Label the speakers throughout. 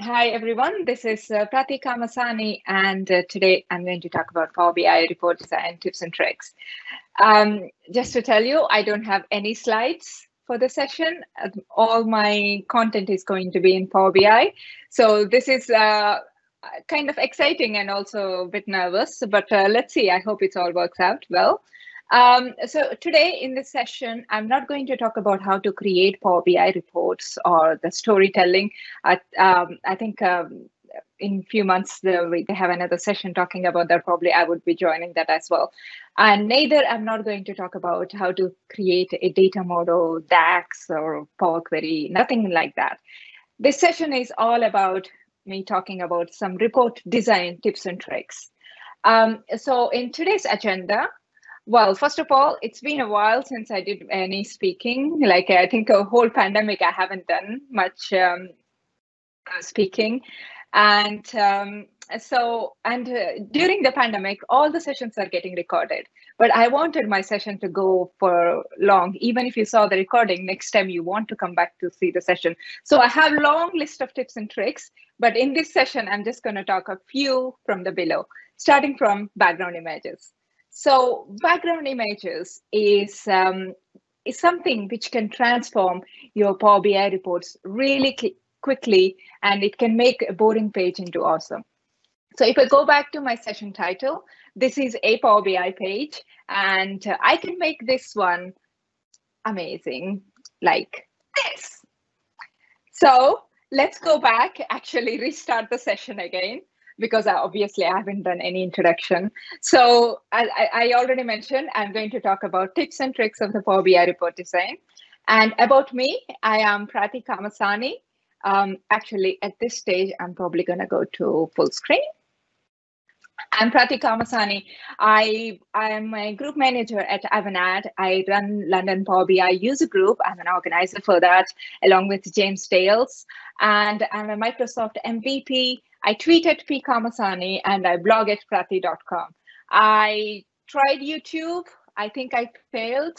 Speaker 1: Hi, everyone. This is uh, Prathy Kamasani, and uh, today I'm going to talk about Power BI report design tips and tricks. Um, just to tell you, I don't have any slides for the session. Uh, all my content is going to be in Power BI. So this is uh, kind of exciting and also a bit nervous, but uh, let's see. I hope it all works out well. Um, so today in this session, I'm not going to talk about how to create Power BI reports or the storytelling. I, um, I think um, in a few months they have another session talking about that. Probably I would be joining that as well. And neither I'm not going to talk about how to create a data model, DAX or Power Query, nothing like that. This session is all about me talking about some report design tips and tricks. Um, so in today's agenda, well, first of all, it's been a while since I did any speaking. Like I think a whole pandemic, I haven't done much um, uh, speaking, and um, so and uh, during the pandemic, all the sessions are getting recorded. But I wanted my session to go for long. Even if you saw the recording, next time you want to come back to see the session. So I have long list of tips and tricks. But in this session, I'm just going to talk a few from the below, starting from background images. So background images is, um, is something which can transform your Power BI reports really quickly, and it can make a boring page into awesome. So if I go back to my session title, this is a Power BI page, and uh, I can make this one amazing like this. So let's go back, actually restart the session again because I, obviously I haven't done any introduction. So I, I already mentioned I'm going to talk about tips and tricks of the Power BI report design. And about me, I am Prathy Kamasani. Um, actually, at this stage, I'm probably going to go to full screen. I'm Prathy Kamasani. I am a group manager at Avanade. I run London Power BI user group. I'm an organizer for that, along with James Dales. And I'm a Microsoft MVP. I tweet at P. Kamasani and I blog at prathy.com. I tried YouTube. I think I failed,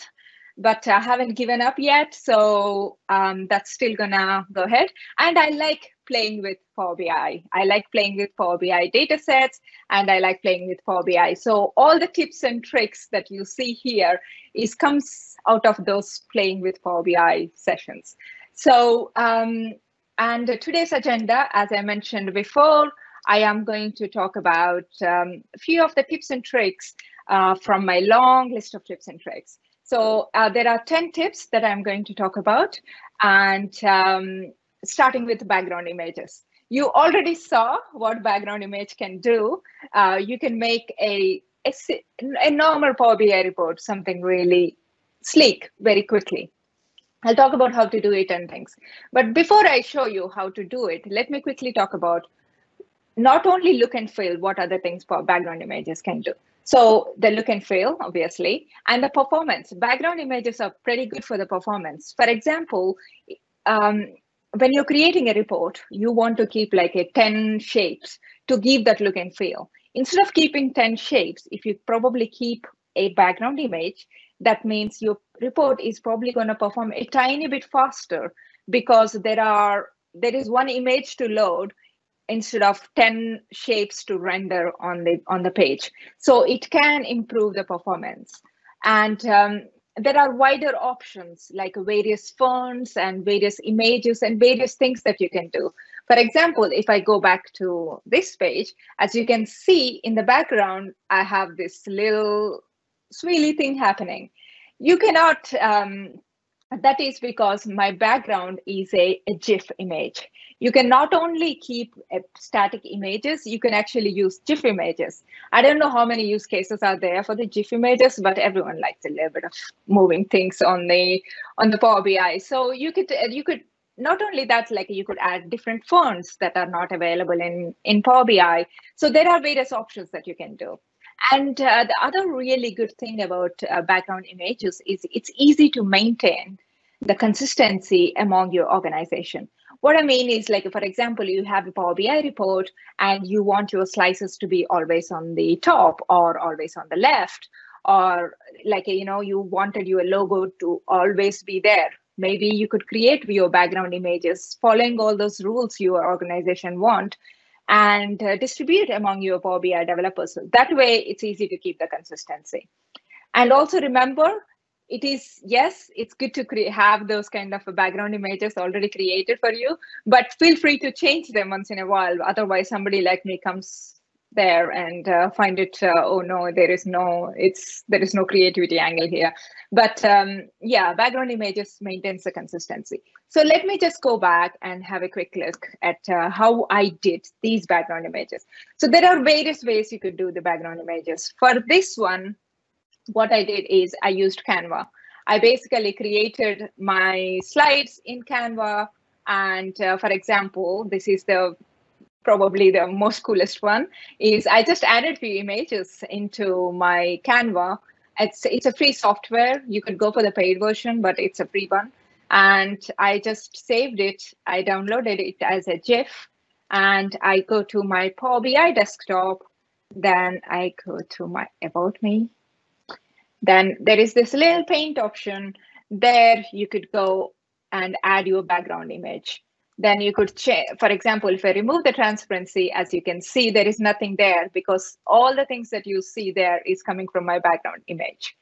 Speaker 1: but I haven't given up yet. So um, that's still gonna go ahead. And I like playing with Power BI. I like playing with Power BI data sets and I like playing with Power BI. So all the tips and tricks that you see here is comes out of those playing with Power BI sessions. So um, and today's agenda, as I mentioned before, I am going to talk about um, a few of the tips and tricks uh, from my long list of tips and tricks. So uh, there are 10 tips that I'm going to talk about and um, starting with background images. You already saw what background image can do. Uh, you can make a, a, a normal Power BI report, something really sleek very quickly. I'll talk about how to do it and things. But before I show you how to do it, let me quickly talk about not only look and feel, what other things background images can do. So the look and feel, obviously, and the performance. Background images are pretty good for the performance. For example, um, when you're creating a report, you want to keep like a 10 shapes to give that look and feel. Instead of keeping 10 shapes, if you probably keep a background image, that means your report is probably going to perform a tiny bit faster because there are there is one image to load instead of 10 shapes to render on the on the page. So it can improve the performance. And um, there are wider options like various fonts and various images and various things that you can do. For example if i go back to this page as you can see in the background i have this little swirly thing happening. You cannot, um, that is because my background is a, a GIF image. You can not only keep uh, static images, you can actually use GIF images. I don't know how many use cases are there for the GIF images, but everyone likes a little bit of moving things on the on the Power BI. So you could uh, you could not only that, like you could add different fonts that are not available in in Power BI. So there are various options that you can do. And uh, the other really good thing about uh, background images is it's easy to maintain the consistency among your organization. What I mean is like, for example, you have a Power BI report and you want your slices to be always on the top or always on the left, or like, you know, you wanted your logo to always be there maybe you could create your background images following all those rules your organization want and uh, distribute among your Power BI developers. So That way, it's easy to keep the consistency. And also remember, it is, yes, it's good to create, have those kind of background images already created for you, but feel free to change them once in a while. Otherwise, somebody like me comes there and uh, find it uh, oh no there is no it's there is no creativity angle here. But um, yeah background images maintains the consistency. So let me just go back and have a quick look at uh, how i did these background images. So there are various ways you could do the background images. For this one what i did is i used canva. I basically created my slides in canva and uh, for example this is the probably the most coolest one is I just added few images into my Canva. It's it's a free software. You could go for the paid version, but it's a free one. And I just saved it. I downloaded it as a GIF, and I go to my Power BI desktop. Then I go to my About Me. Then there is this little paint option. There you could go and add your background image then you could check, for example, if I remove the transparency, as you can see, there is nothing there because all the things that you see there is coming from my background image.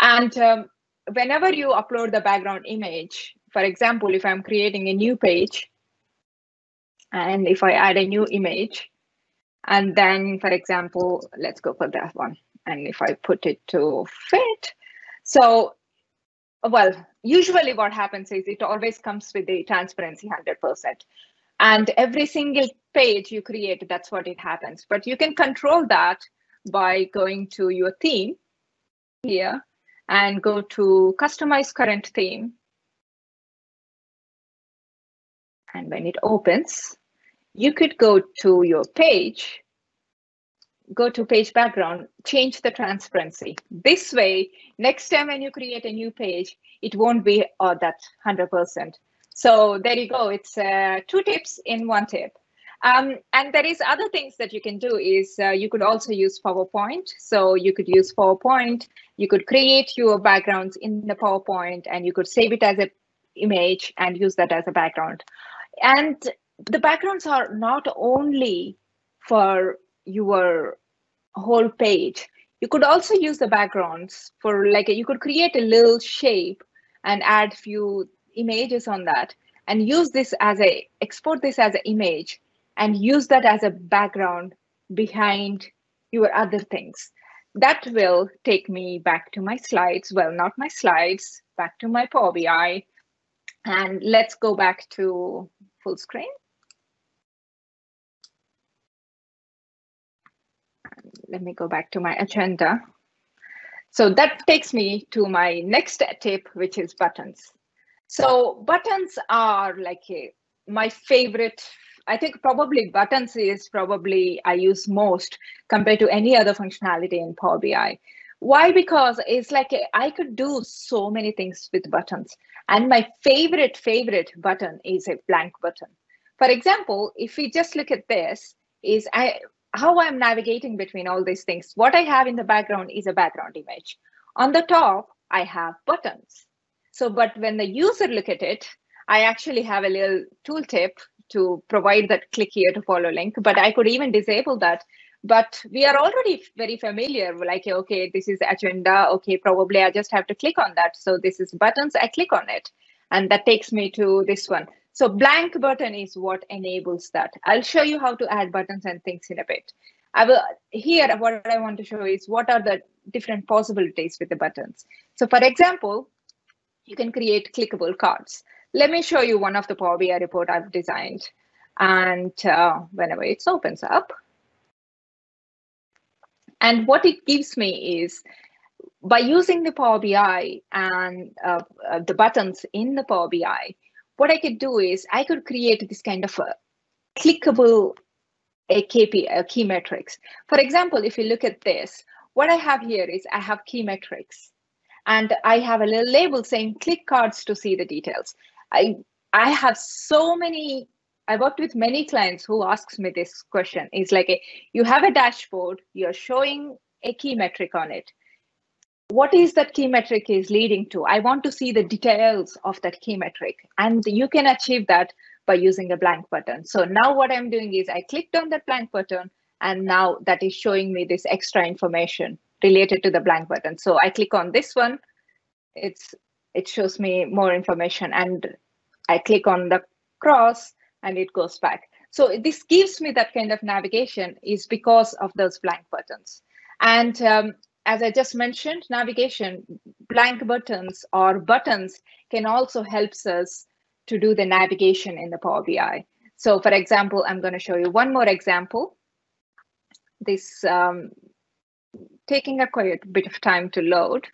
Speaker 1: And um, whenever you upload the background image, for example, if I'm creating a new page, and if I add a new image, and then, for example, let's go for that one. And if I put it to fit, so well, usually what happens is it always comes with the transparency 100%. And every single page you create, that's what it happens. But you can control that by going to your theme here and go to customize current theme. And when it opens, you could go to your page go to page background, change the transparency. This way, next time when you create a new page, it won't be uh, that 100%. So there you go. It's uh, two tips in one tip. Um, and there is other things that you can do is uh, you could also use PowerPoint. So you could use PowerPoint. You could create your backgrounds in the PowerPoint and you could save it as an image and use that as a background. And the backgrounds are not only for your whole page. You could also use the backgrounds for like you could create a little shape and add few images on that and use this as a export this as an image and use that as a background behind your other things. That will take me back to my slides. Well, not my slides, back to my Power BI. And let's go back to full screen. Let me go back to my agenda. So that takes me to my next tip, which is buttons. So buttons are like a, my favorite. I think probably buttons is probably I use most compared to any other functionality in Power BI. Why? Because it's like a, I could do so many things with buttons. And my favorite, favorite button is a blank button. For example, if we just look at this, is I how I'm navigating between all these things. What I have in the background is a background image. On the top, I have buttons. So, but when the user look at it, I actually have a little tooltip to provide that click here to follow link, but I could even disable that. But we are already very familiar, like, okay, this is agenda. Okay, probably I just have to click on that. So this is buttons, I click on it. And that takes me to this one. So blank button is what enables that. I'll show you how to add buttons and things in a bit. I will here what I want to show is what are the different possibilities with the buttons. So for example, you can create clickable cards. Let me show you one of the Power BI report I've designed. And uh, whenever it opens up, and what it gives me is by using the Power BI and uh, uh, the buttons in the Power BI, what I could do is I could create this kind of a clickable a KP, a key metrics. For example, if you look at this, what I have here is I have key metrics and I have a little label saying click cards to see the details. I, I have so many, I worked with many clients who asks me this question. It's like, a, you have a dashboard, you're showing a key metric on it. What is that key metric is leading to. I want to see the details of that key metric. And you can achieve that by using a blank button. So now what I'm doing is I clicked on that blank button and now that is showing me this extra information related to the blank button. So I click on this one, it's it shows me more information and I click on the cross and it goes back. So this gives me that kind of navigation is because of those blank buttons. And um, as I just mentioned, navigation, blank buttons or buttons can also helps us to do the navigation in the Power BI. So for example, I'm going to show you one more example. This um, taking a quite bit of time to load.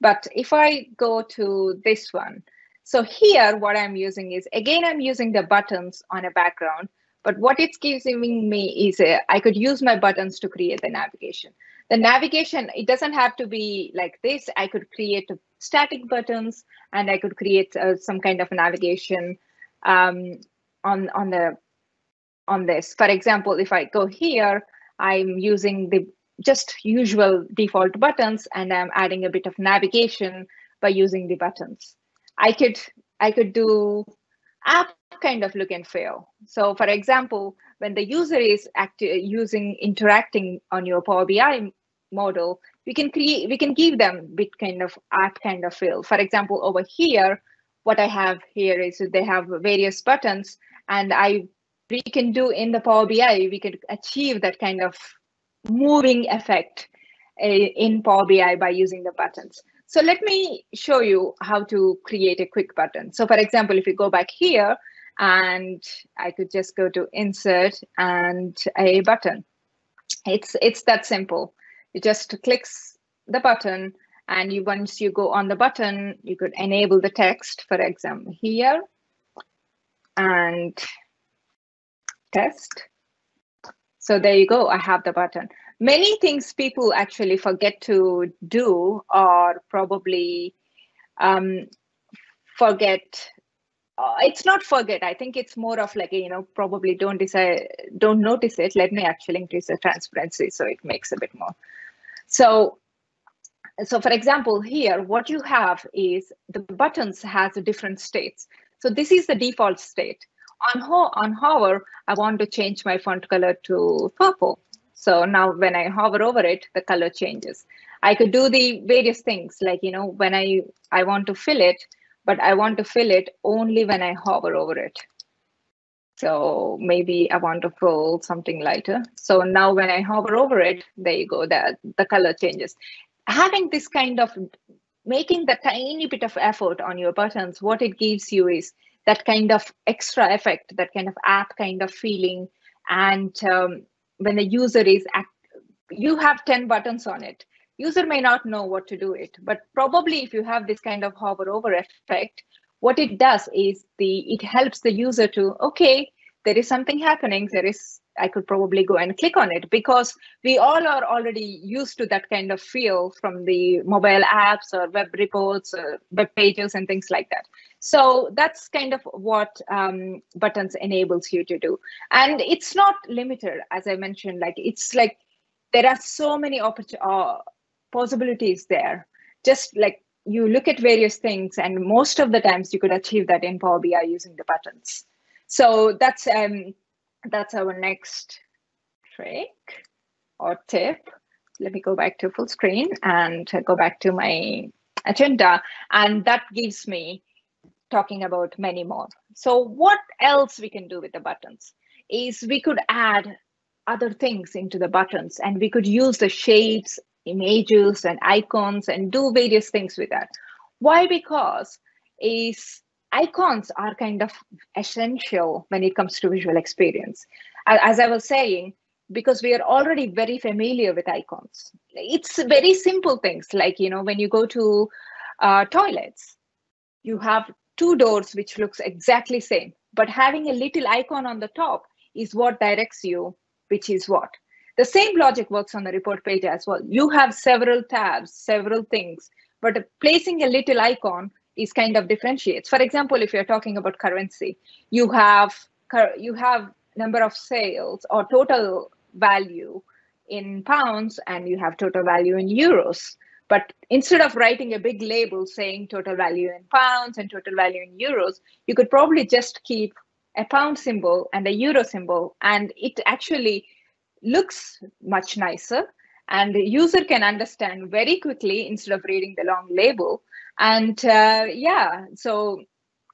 Speaker 1: But if I go to this one, so here what I'm using is, again, I'm using the buttons on a background, but what it's giving me is I could use my buttons to create the navigation. The navigation, it doesn't have to be like this. I could create static buttons and I could create uh, some kind of navigation um, on, on, the, on this. For example, if I go here, I'm using the just usual default buttons and I'm adding a bit of navigation by using the buttons. I could I could do app kind of look and feel. So for example, when the user is using interacting on your Power BI model, we can create we can give them bit kind of app kind of feel. For example, over here, what I have here is they have various buttons and I we can do in the Power BI, we can achieve that kind of moving effect uh, in Power BI by using the buttons. So let me show you how to create a quick button. So for example, if you go back here and I could just go to insert and a button. It's, it's that simple. You just clicks the button and you once you go on the button, you could enable the text, for example, here and test. So there you go, I have the button. Many things people actually forget to do or probably um, forget. Uh, it's not forget. I think it's more of like, you know, probably don't decide, don't notice it. Let me actually increase the transparency so it makes a bit more. So so for example, here, what you have is the buttons has different states. So this is the default state. On, ho on hover, I want to change my font color to purple. So now when I hover over it, the color changes. I could do the various things like, you know, when I, I want to fill it, but I want to fill it only when I hover over it. So maybe I want to fill something lighter. So now when I hover over it, there you go, the, the color changes. Having this kind of, making the tiny bit of effort on your buttons, what it gives you is that kind of extra effect, that kind of app kind of feeling. And um, when the user is, act you have 10 buttons on it. User may not know what to do it, but probably if you have this kind of hover over effect, what it does is the it helps the user to, okay, there is something happening, there is I could probably go and click on it because we all are already used to that kind of feel from the mobile apps or web reports or web pages and things like that. So that's kind of what um, buttons enables you to do. And it's not limited, as I mentioned, like it's like there are so many uh, possibilities there. Just like you look at various things and most of the times you could achieve that in Power BI using the buttons. So that's um, that's our next trick or tip. Let me go back to full screen and go back to my agenda. And that gives me talking about many more. So what else we can do with the buttons is we could add other things into the buttons and we could use the shapes, images and icons and do various things with that. Why? Because is icons are kind of essential when it comes to visual experience. As I was saying, because we are already very familiar with icons. It's very simple things like, you know, when you go to uh, toilets, you have two doors which looks exactly same, but having a little icon on the top is what directs you, which is what. The same logic works on the report page as well. You have several tabs, several things, but placing a little icon is kind of differentiates. For example, if you're talking about currency, you have you have number of sales or total value in pounds and you have total value in euros. But instead of writing a big label saying total value in pounds and total value in euros, you could probably just keep a pound symbol and a euro symbol, and it actually looks much nicer. And the user can understand very quickly instead of reading the long label. And uh, yeah, so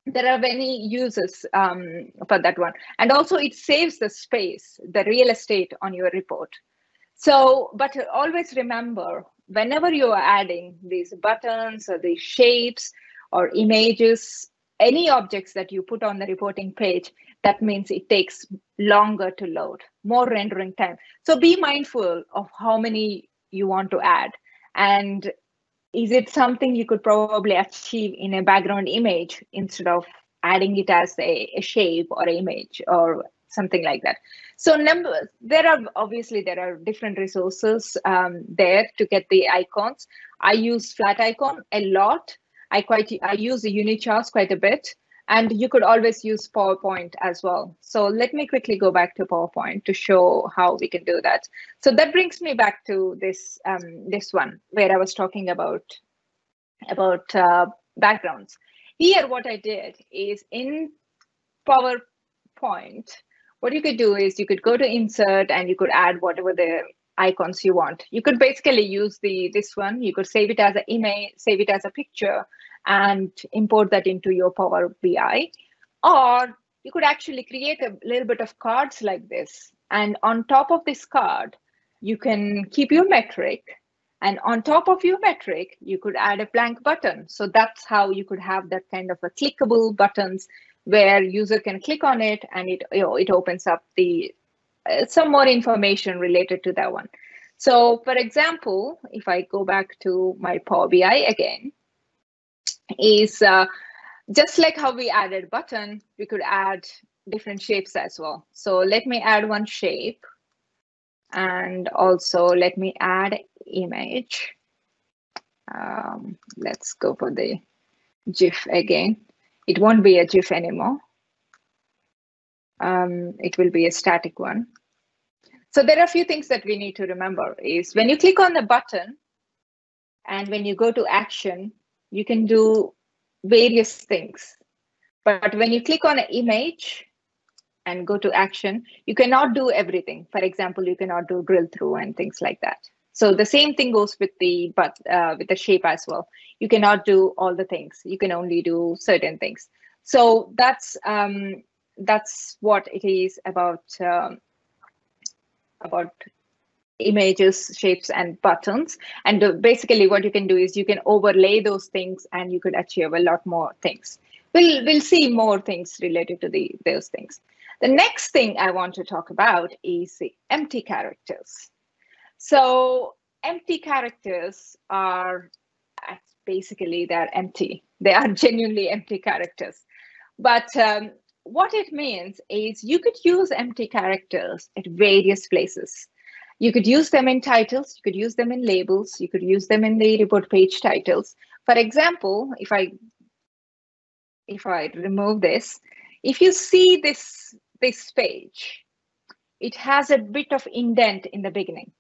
Speaker 1: there are many uses um, for that one. And also it saves the space, the real estate on your report. So, but always remember, whenever you are adding these buttons or these shapes or images, any objects that you put on the reporting page, that means it takes longer to load, more rendering time. So be mindful of how many you want to add. And is it something you could probably achieve in a background image instead of adding it as a, a shape or image or something like that? So number there are obviously there are different resources um, there to get the icons. I use Flaticon a lot. I quite i use the unicharts quite a bit and you could always use powerpoint as well. So let me quickly go back to powerpoint to show how we can do that. So that brings me back to this um, this one where i was talking about about uh, backgrounds. Here what i did is in powerpoint what you could do is you could go to insert and you could add whatever the icons you want. You could basically use the this one. You could save it as an image, save it as a picture, and import that into your Power BI. Or you could actually create a little bit of cards like this. And on top of this card, you can keep your metric. And on top of your metric, you could add a blank button. So that's how you could have that kind of a clickable buttons where user can click on it and it you know it opens up the some more information related to that one. So for example, if I go back to my Power BI again, is uh, just like how we added button, we could add different shapes as well. So let me add one shape and also let me add image. Um, let's go for the GIF again. It won't be a GIF anymore. Um, it will be a static one. So there are a few things that we need to remember is when you click on the button and when you go to action, you can do various things. But when you click on an image and go to action, you cannot do everything. For example, you cannot do drill through and things like that. So the same thing goes with the but uh, with the shape as well. You cannot do all the things. You can only do certain things. So that's um, that's what it is about um, about images, shapes, and buttons. And basically, what you can do is you can overlay those things, and you could achieve a lot more things. We'll we'll see more things related to the those things. The next thing I want to talk about is the empty characters. So empty characters are basically they're empty. They are genuinely empty characters. But um, what it means is you could use empty characters at various places. You could use them in titles, you could use them in labels, you could use them in the report page titles. For example, if I if I remove this, if you see this this page, it has a bit of indent in the beginning.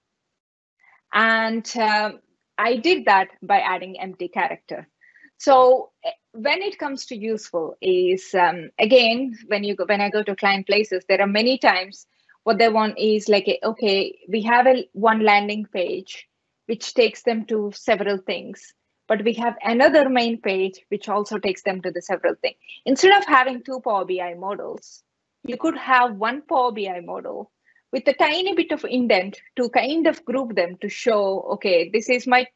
Speaker 1: And um, I did that by adding empty character. So when it comes to useful is um, again when you go when I go to client places, there are many times what they want is like okay, we have a one landing page which takes them to several things, but we have another main page which also takes them to the several things. Instead of having two Power BI models, you could have one Power BI model with a tiny bit of indent to kind of group them to show, okay, this is my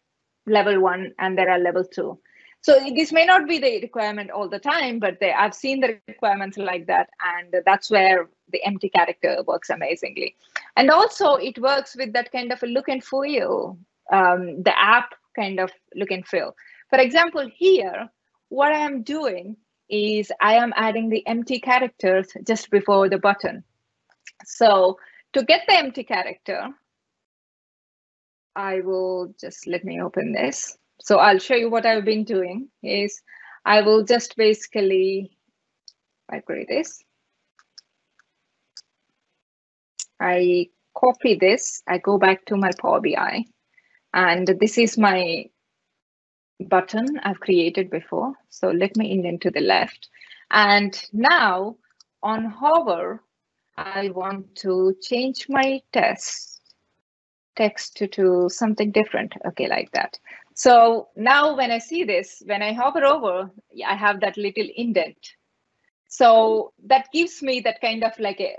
Speaker 1: level one and there are level two. So this may not be the requirement all the time, but they, I've seen the requirements like that. And that's where the empty character works amazingly. And also it works with that kind of a look and feel, um, the app kind of look and feel. For example, here, what I am doing is I am adding the empty characters just before the button. So to get the empty character, I will just let me open this. So I'll show you what I've been doing is I will just basically, I query this. I copy this, I go back to my Power BI, and this is my button I've created before. So let me indent to the left. And now on hover, I want to change my test text to, to something different. Okay, like that. So now when I see this, when I hover over, I have that little indent. So that gives me that kind of like a,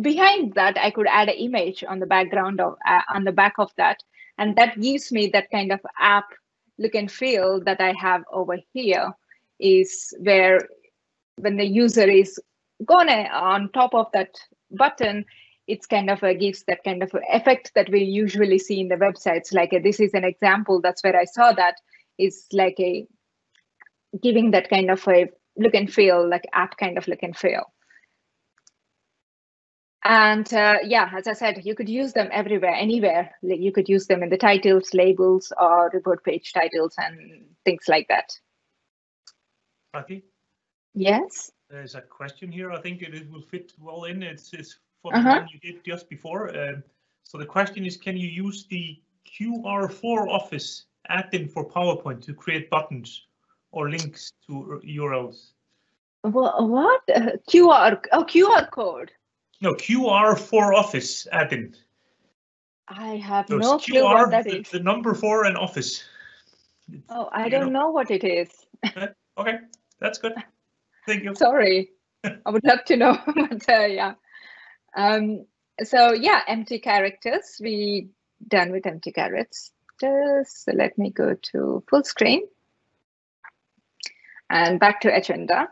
Speaker 1: behind that, I could add an image on the background of, uh, on the back of that. And that gives me that kind of app look and feel that I have over here is where when the user is gonna on top of that button, it's kind of a, gives that kind of effect that we usually see in the websites. Like a, this is an example. That's where I saw that is like a giving that kind of a look and feel, like app kind of look and feel. And uh, yeah, as I said, you could use them everywhere, anywhere. Like You could use them in the titles, labels, or report page titles and things like that.
Speaker 2: Kathy?
Speaker 1: Yes?
Speaker 2: There's a question here. I think it, it will fit well in. It's, it's for the uh -huh. one you did just before. Um, so the question is, can you use the QR4 Office add-in for PowerPoint to create buttons or links to URLs?
Speaker 1: What? Uh, QR, oh, QR code.
Speaker 2: No, QR for Office add-in.
Speaker 1: I have so no clue QR, what that
Speaker 2: the,
Speaker 1: is.
Speaker 2: The number four and Office.
Speaker 1: Oh, I don't know. know what it is.
Speaker 2: okay, that's good. Thank you.
Speaker 1: Sorry, I would love to know, but uh, yeah. Um, so yeah, empty characters. We done with empty characters. So let me go to full screen and back to agenda.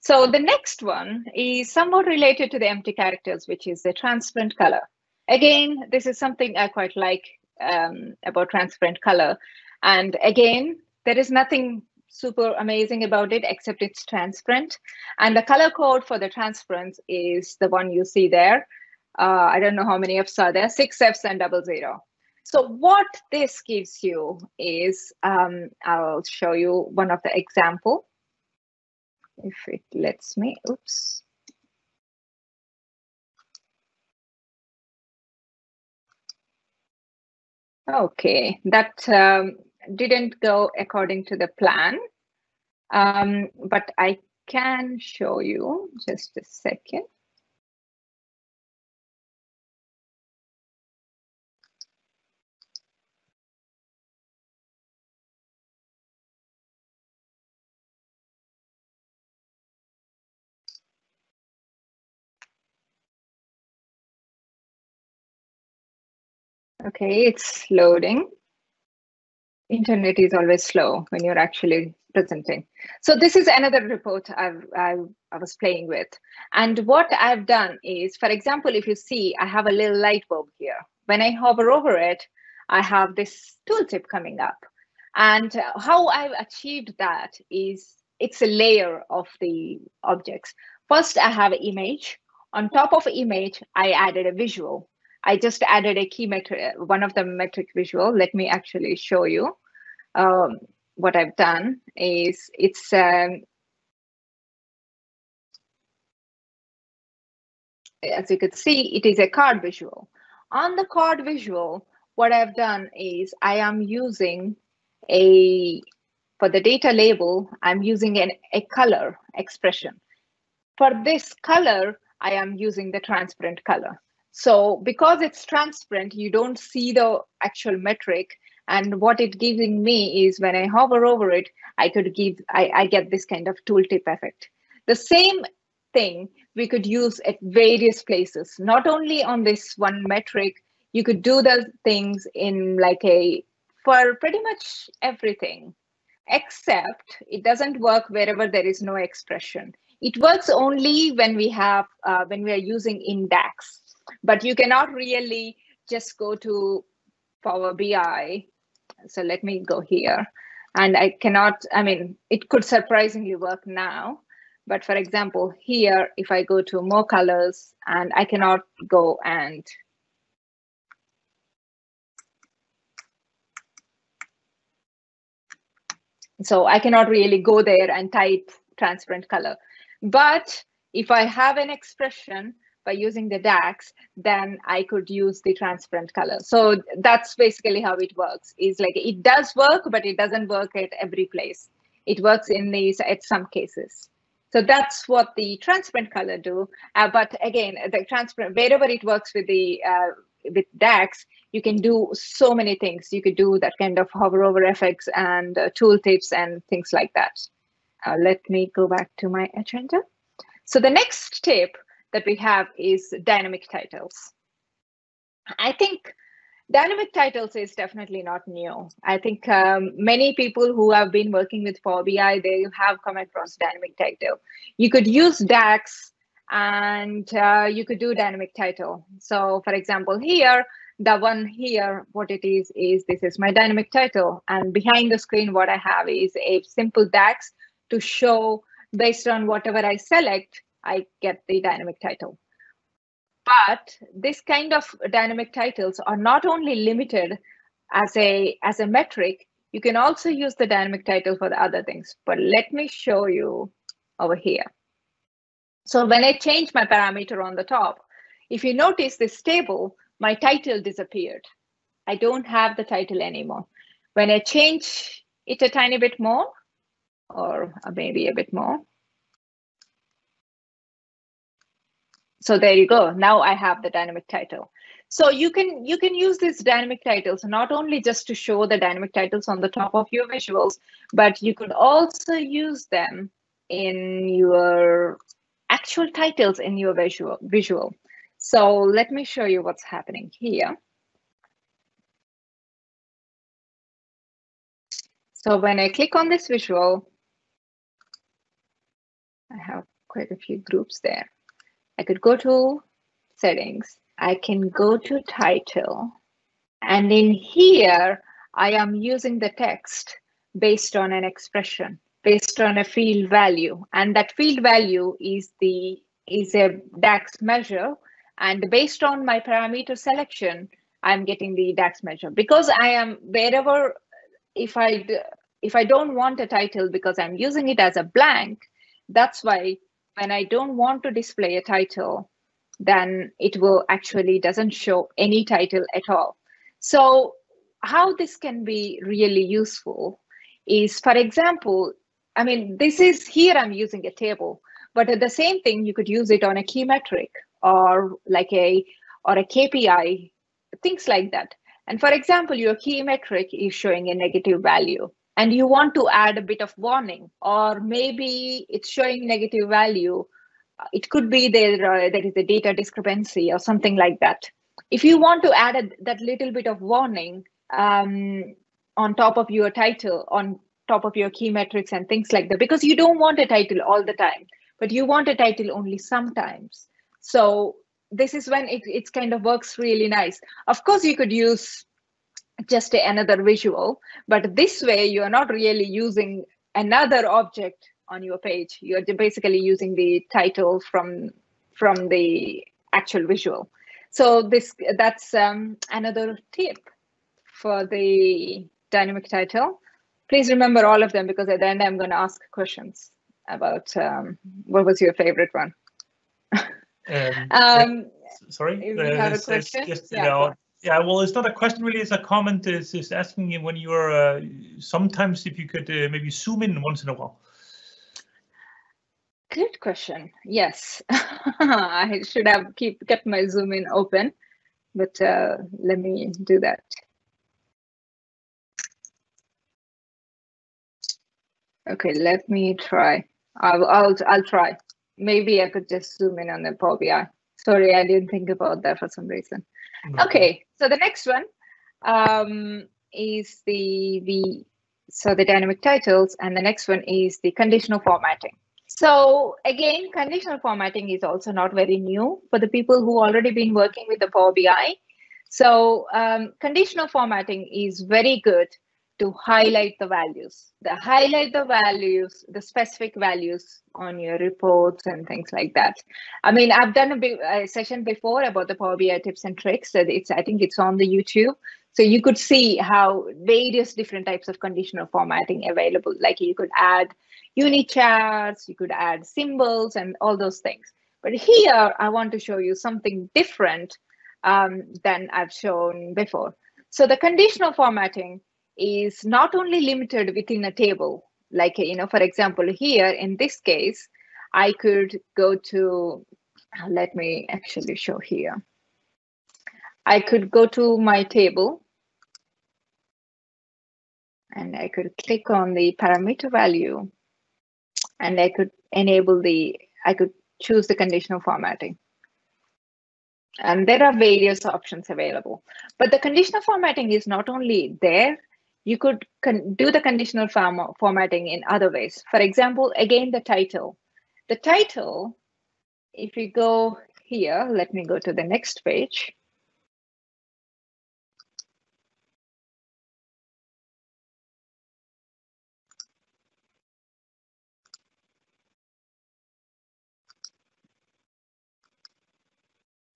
Speaker 1: So the next one is somewhat related to the empty characters, which is the transparent color. Again, this is something I quite like um, about transparent color. And again, there is nothing super amazing about it, except it's transparent. And the color code for the transparency is the one you see there. Uh, I don't know how many Fs are there, six Fs and double zero. So what this gives you is, um, I'll show you one of the example if it lets me, oops. Okay, that um, didn't go according to the plan, um, but I can show you just a second. Okay, it's loading. Internet is always slow when you're actually presenting. So this is another report I've, I've, I was playing with. And what I've done is, for example, if you see, I have a little light bulb here. When I hover over it, I have this tooltip coming up. And how I've achieved that is it's a layer of the objects. First, I have an image. On top of image, I added a visual. I just added a key metric, one of the metric visual. Let me actually show you. Um, what I've done is it's um, as you could see, it is a card visual. On the card visual, what I've done is I am using a, for the data label, I'm using an, a color expression. For this color, I am using the transparent color. So because it's transparent, you don't see the actual metric. And what it giving me is when I hover over it, I could give, I, I get this kind of tooltip effect. The same thing we could use at various places, not only on this one metric, you could do the things in like a, for pretty much everything, except it doesn't work wherever there is no expression. It works only when we have, uh, when we are using index but you cannot really just go to Power BI. So let me go here. And I cannot, I mean, it could surprisingly work now. But for example, here, if I go to more colors and I cannot go and so I cannot really go there and type transparent color. But if I have an expression by using the DAX, then I could use the transparent color. So that's basically how it works. Is like it does work, but it doesn't work at every place. It works in these at some cases. So that's what the transparent color do. Uh, but again, the transparent wherever it works with the uh, with DAX, you can do so many things. You could do that kind of hover over effects and uh, tooltips and things like that. Uh, let me go back to my agenda. So the next tip that we have is dynamic titles. I think dynamic titles is definitely not new. I think um, many people who have been working with Power BI, they have come across dynamic title. You could use DAX and uh, you could do dynamic title. So for example, here, the one here, what it is, is this is my dynamic title. And behind the screen, what I have is a simple DAX to show based on whatever I select, I get the dynamic title. But this kind of dynamic titles are not only limited as a as a metric, you can also use the dynamic title for the other things. But let me show you over here. So when I change my parameter on the top, if you notice this table, my title disappeared. I don't have the title anymore. When I change it a tiny bit more, or maybe a bit more, so there you go. Now i have the dynamic title. So you can you can use these dynamic titles not only just to show the dynamic titles on the top of your visuals but you could also use them in your actual titles in your visual visual. So let me show you what's happening here. So when i click on this visual i have quite a few groups there I could go to settings. I can go to title. And in here, I am using the text based on an expression, based on a field value. And that field value is the is a DAX measure. And based on my parameter selection, I'm getting the DAX measure. Because I am wherever, if I if I don't want a title because I'm using it as a blank, that's why when I don't want to display a title, then it will actually doesn't show any title at all. So how this can be really useful is, for example, I mean, this is here I'm using a table, but at the same thing, you could use it on a key metric or like a, or a KPI, things like that. And for example, your key metric is showing a negative value and you want to add a bit of warning or maybe it's showing negative value it could be there uh, there is a data discrepancy or something like that. If you want to add a, that little bit of warning um, on top of your title on top of your key metrics and things like that because you don't want a title all the time but you want a title only sometimes. So this is when it, kind of works really nice. Of course you could use just another visual. But this way, you are not really using another object on your page. You're basically using the title from from the actual visual. So this that's um, another tip for the dynamic title. Please remember all of them because at the end I'm going to ask questions about um, what was your favorite one.
Speaker 2: um, um, sorry,
Speaker 1: you have a question?
Speaker 2: Just, yeah, yeah, well, it's not a question really, it's a comment. It's, it's asking you when you're, uh, sometimes if you could uh, maybe zoom in once in a while.
Speaker 1: Good question. Yes, I should have keep kept my zoom in open, but uh, let me do that. Okay, let me try. I'll I'll I'll try. Maybe I could just zoom in on the Power BI. Sorry, I didn't think about that for some reason. Okay, so the next one um, is the the so the dynamic titles, and the next one is the conditional formatting. So again, conditional formatting is also not very new for the people who already been working with the Power BI. So um, conditional formatting is very good to highlight the values. The highlight the values, the specific values on your reports and things like that. I mean, I've done a, big, a session before about the Power BI tips and tricks. So it's I think it's on the YouTube. So you could see how various different types of conditional formatting available. Like you could add unit charts, you could add symbols and all those things. But here, I want to show you something different um, than I've shown before. So the conditional formatting is not only limited within a table, like, you know, for example, here in this case, I could go to, let me actually show here. I could go to my table and I could click on the parameter value and I could enable the, I could choose the conditional formatting. And there are various options available. But the conditional formatting is not only there, you could do the conditional form formatting in other ways. For example, again, the title. The title, if we go here, let me go to the next page.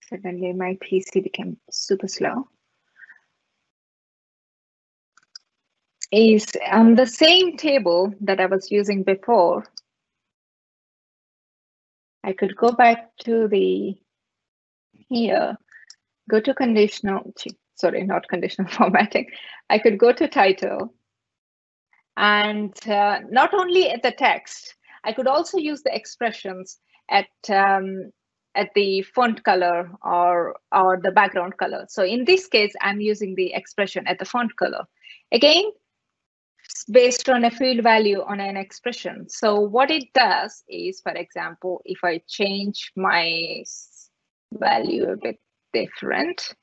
Speaker 1: Suddenly my PC became super slow. Is on the same table that I was using before. I could go back to the here, go to conditional, sorry, not conditional formatting. I could go to title and uh, not only at the text, I could also use the expressions at um, at the font color or, or the background color. So in this case, I'm using the expression at the font color. Again, based on a field value on an expression. So what it does is, for example, if I change my value a bit different,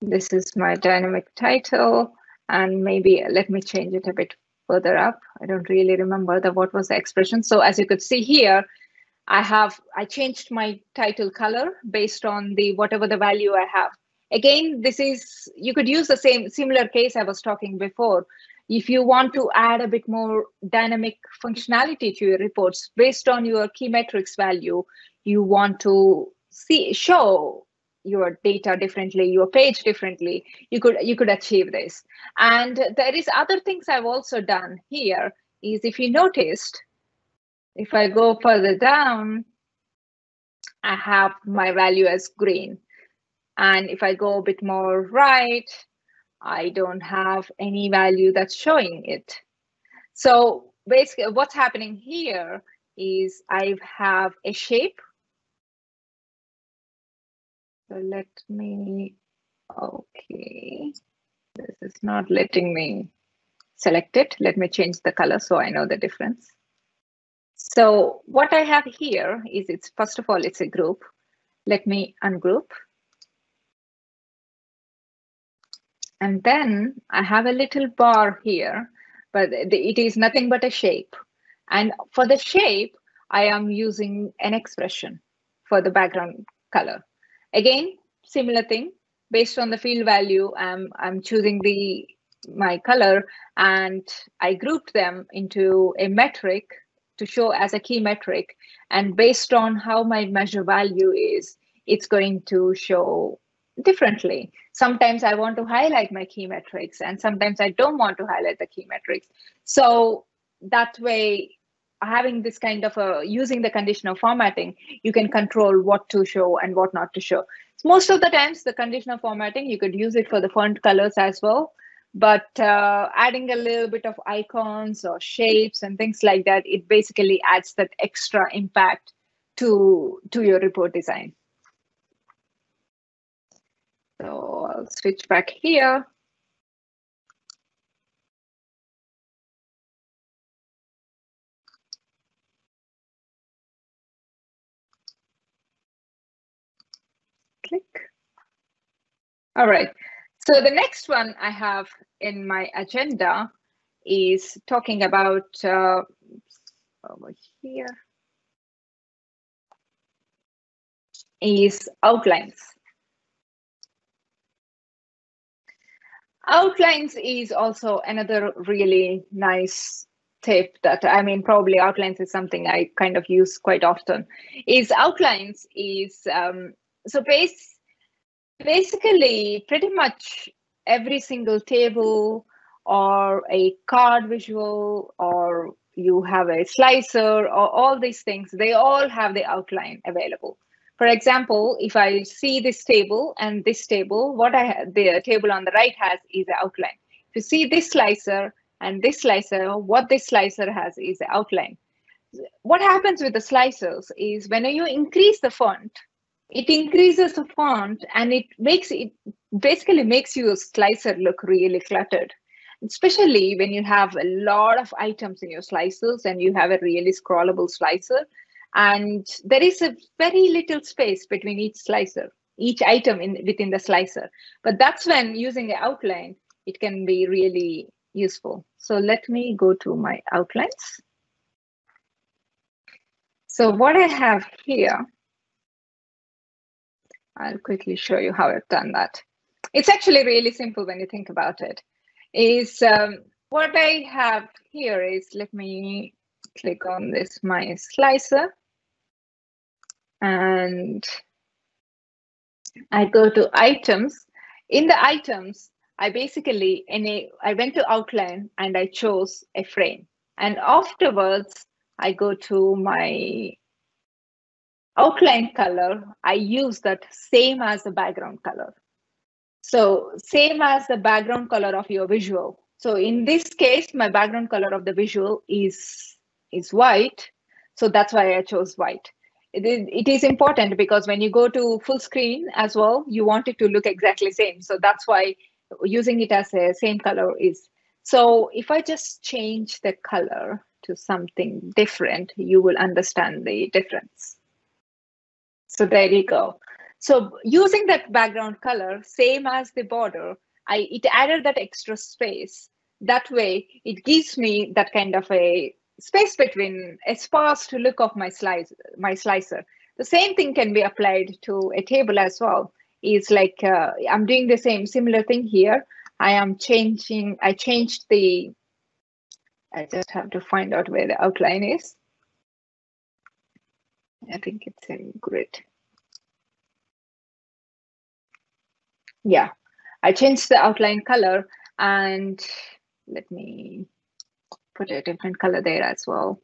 Speaker 1: this is my dynamic title, and maybe uh, let me change it a bit further up. I don't really remember the what was the expression. So as you could see here, I have, I changed my title color based on the whatever the value I have. Again, this is, you could use the same similar case I was talking before. If you want to add a bit more dynamic functionality to your reports based on your key metrics value, you want to see show your data differently, your page differently, you could you could achieve this. And there is other things I've also done here is if you noticed, if I go further down, I have my value as green. And if I go a bit more right, I don't have any value that's showing it. So basically what's happening here is I have a shape. So let me, okay, this is not letting me select it. Let me change the color so I know the difference. So what I have here is it's first of all, it's a group. Let me ungroup. And then I have a little bar here, but it is nothing but a shape. And for the shape, I am using an expression for the background color. Again, similar thing, based on the field value, I'm, I'm choosing the my color and I grouped them into a metric to show as a key metric. And based on how my measure value is, it's going to show differently. Sometimes I want to highlight my key metrics and sometimes I don't want to highlight the key metrics. So that way, having this kind of a using the conditional formatting, you can control what to show and what not to show. Most of the times, the conditional formatting, you could use it for the font colors as well but uh, adding a little bit of icons or shapes and things like that it basically adds that extra impact to to your report design so i'll switch back here. Click. All right. So the next one I have in my agenda is talking about uh, over here is outlines. Outlines is also another really nice tip that I mean probably outlines is something I kind of use quite often. Is outlines is um, so base basically pretty much every single table or a card visual or you have a slicer or all these things, they all have the outline available. For example, if I see this table and this table, what I the table on the right has is the outline. If you see this slicer and this slicer, what this slicer has is the outline. What happens with the slicers is when you increase the font, it increases the font and it makes it basically makes your slicer look really cluttered especially when you have a lot of items in your slicers and you have a really scrollable slicer and there is a very little space between each slicer each item in within the slicer. But that's when using an outline it can be really useful. So let me go to my outlines. So what i have here i'll quickly show you how i've done that. It's actually really simple when you think about it. Is um, what I have here is, let me click on this, my slicer. And I go to items. In the items, I basically, a, I went to outline and I chose a frame. And afterwards, I go to my outline color. I use that same as the background color. So same as the background color of your visual. So in this case, my background color of the visual is, is white. So that's why I chose white. It is, important because when you go to full screen as well, you want it to look exactly same. So that's why using it as a same color is. So if I just change the color to something different, you will understand the difference. So there you go. So using that background color, same as the border, I it added that extra space. That way, it gives me that kind of a space between a sparse to look of my slice, my slicer. The same thing can be applied to a table as well. Is like uh, I'm doing the same similar thing here. I am changing. I changed the. I just have to find out where the outline is. I think it's in grid. yeah, I changed the outline color and let me put a different color there as well.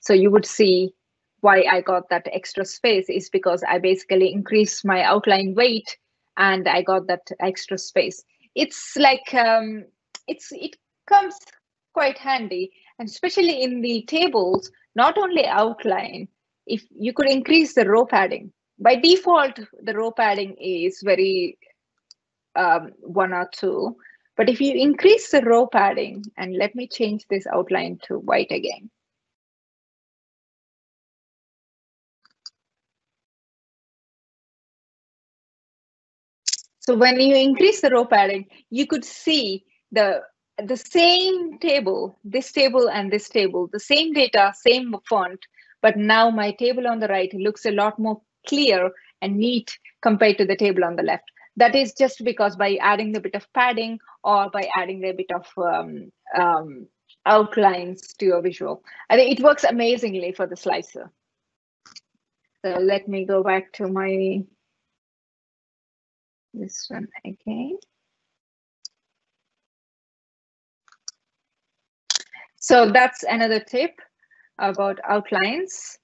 Speaker 1: So you would see why I got that extra space is because I basically increased my outline weight and I got that extra space. It's like, um, it's it comes quite handy and especially in the tables, not only outline, if you could increase the row padding. By default, the row padding is very um, one or two. But if you increase the row padding, and let me change this outline to white again. So when you increase the row padding, you could see the the same table, this table and this table, the same data, same font, but now my table on the right looks a lot more clear and neat compared to the table on the left that is just because by adding a bit of padding or by adding a bit of um, um, outlines to your visual. I think it works amazingly for the slicer. So let me go back to my, this one again. So that's another tip about outlines.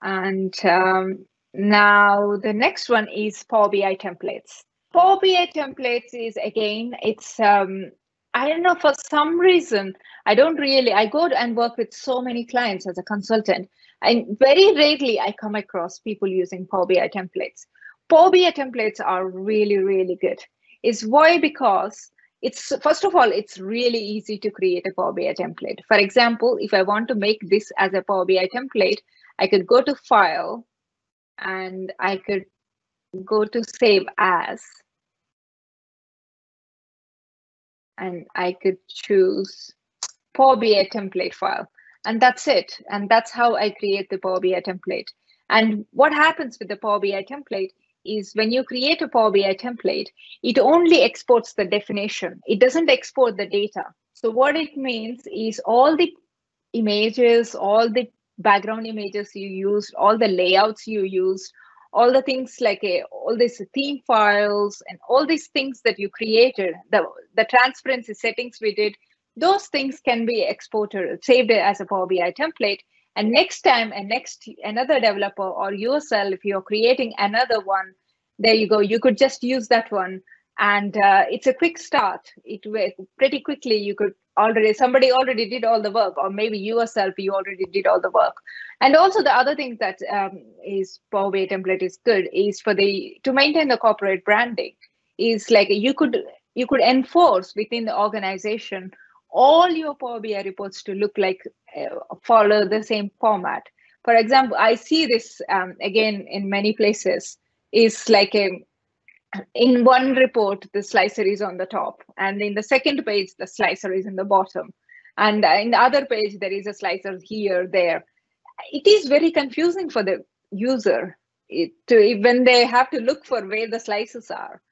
Speaker 1: And um, now the next one is Power BI templates. Power BI templates is again, it's um, I don't know for some reason I don't really I go and work with so many clients as a consultant, and very rarely I come across people using Power BI templates. Power BI templates are really really good. Is why because it's first of all it's really easy to create a Power BI template. For example, if I want to make this as a Power BI template, I could go to File, and I could go to save as. And I could choose Power BI template file. And that's it. And that's how I create the Power BI template. And what happens with the Power BI template is when you create a Power BI template it only exports the definition. It doesn't export the data. So what it means is all the images all the background images you used all the layouts you used all the things like a, all these theme files and all these things that you created, the, the transparency settings we did, those things can be exported, saved as a Power BI template. And next time, and next another developer or yourself, if you're creating another one, there you go. You could just use that one, and uh, it's a quick start. It pretty quickly you could already somebody already did all the work, or maybe you yourself you already did all the work. And also the other thing that um, is Power BI template is good is for the to maintain the corporate branding is like you could you could enforce within the organization all your Power BI reports to look like uh, follow the same format. For example, I see this um, again in many places is like a in one report the slicer is on the top and in the second page the slicer is in the bottom. And in the other page there is a slicer here there. It is very confusing for the user it, to when they have to look for where the slices are.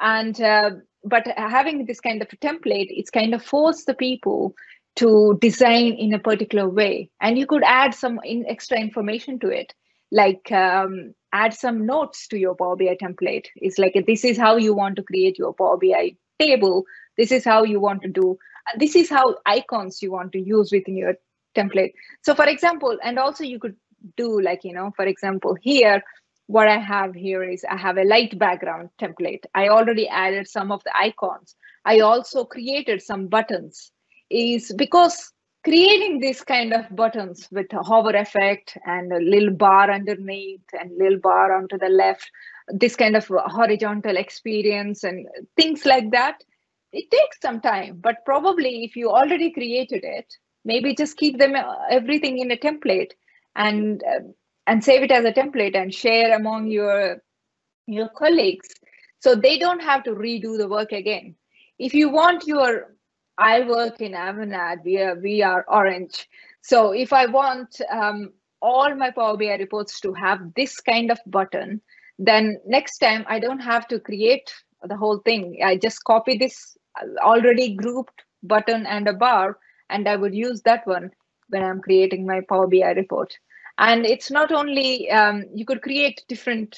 Speaker 1: And uh, but having this kind of template it's kind of force the people to design in a particular way. And you could add some in extra information to it like um, add some notes to your power bi template it's like this is how you want to create your power bi table this is how you want to do this is how icons you want to use within your template so for example and also you could do like you know for example here what I have here is I have a light background template. I already added some of the icons. I also created some buttons is because creating these kind of buttons with a hover effect and a little bar underneath and little bar onto the left, this kind of horizontal experience and things like that, it takes some time, but probably if you already created it, maybe just keep them uh, everything in a template and uh, and save it as a template and share among your your colleagues. So they don't have to redo the work again. If you want your i work in avanade we are, we are orange. So if i want um, all my power bi reports to have this kind of button then next time i don't have to create the whole thing. I just copy this already grouped button and a bar and i would use that one when i'm creating my power bi report. And it's not only um, you could create different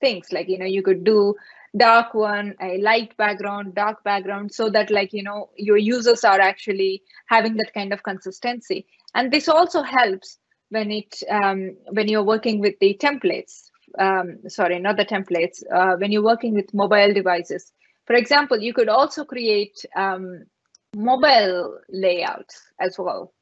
Speaker 1: things. Like you know you could do dark one a light background dark background so that like you know your users are actually having that kind of consistency. And this also helps when it um, when you're working with the templates um, sorry not the templates uh, when you're working with mobile devices. For example you could also create um, mobile layouts as well.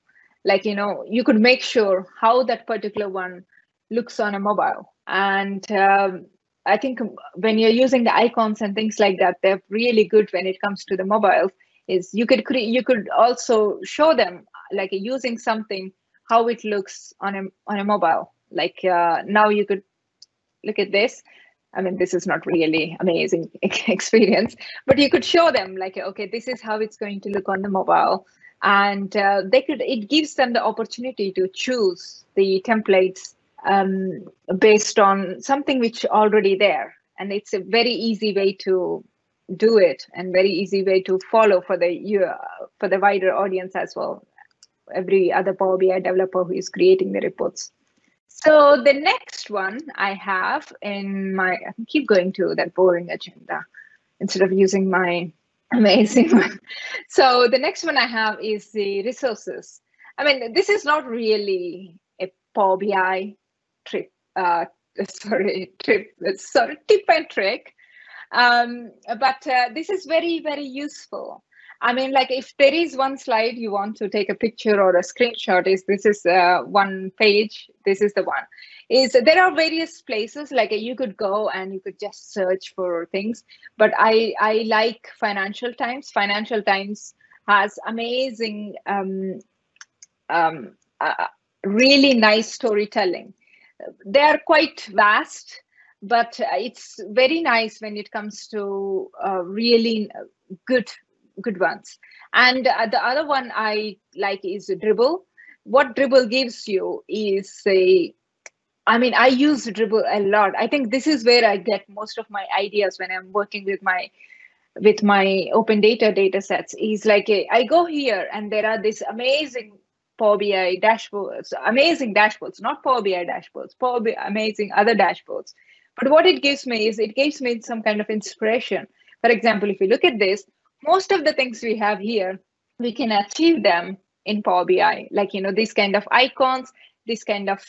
Speaker 1: Like you know you could make sure how that particular one looks on a mobile. And um, i think when you're using the icons and things like that they're really good when it comes to the mobiles is you could create you could also show them like using something how it looks on a on a mobile. Like uh, now you could look at this. I mean, this is not really amazing experience, but you could show them like, okay, this is how it's going to look on the mobile. And uh, they could it gives them the opportunity to choose the templates um, based on something which already there. And it's a very easy way to do it and very easy way to follow for the uh, for the wider audience as well. Every other power bi developer who is creating the reports. So the next one i have in my I keep going to that boring agenda instead of using my Amazing So the next one I have is the resources. I mean, this is not really a Power BI trip, uh, sorry, trip, sorry, tip and trick. Um, but uh, this is very, very useful. I mean, like if there is one slide you want to take a picture or a screenshot, is this is uh, one page, this is the one. Is there are various places like you could go and you could just search for things. But I I like Financial Times. Financial Times has amazing, um, um, uh, really nice storytelling. They are quite vast, but it's very nice when it comes to uh, really good good ones. And uh, the other one I like is Dribbble What Dribbble gives you is a I mean, I use Dribbble a lot. I think this is where I get most of my ideas when I'm working with my with my open data data sets. Is like a, I go here and there are this amazing Power BI dashboards, amazing dashboards, not Power BI dashboards, Power BI, amazing other dashboards. But what it gives me is it gives me some kind of inspiration. For example, if you look at this, most of the things we have here we can achieve them in Power BI, like, you know, these kind of icons, this kind of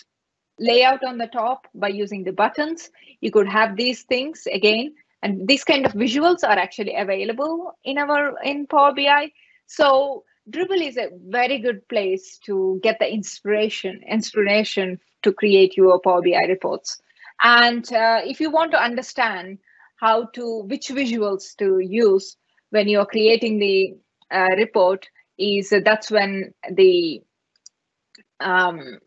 Speaker 1: layout on the top by using the buttons. You could have these things again, and these kind of visuals are actually available in our in Power BI. So Dribbble is a very good place to get the inspiration, inspiration to create your Power BI reports. And uh, if you want to understand how to, which visuals to use when you're creating the uh, report, is uh, that's when the um,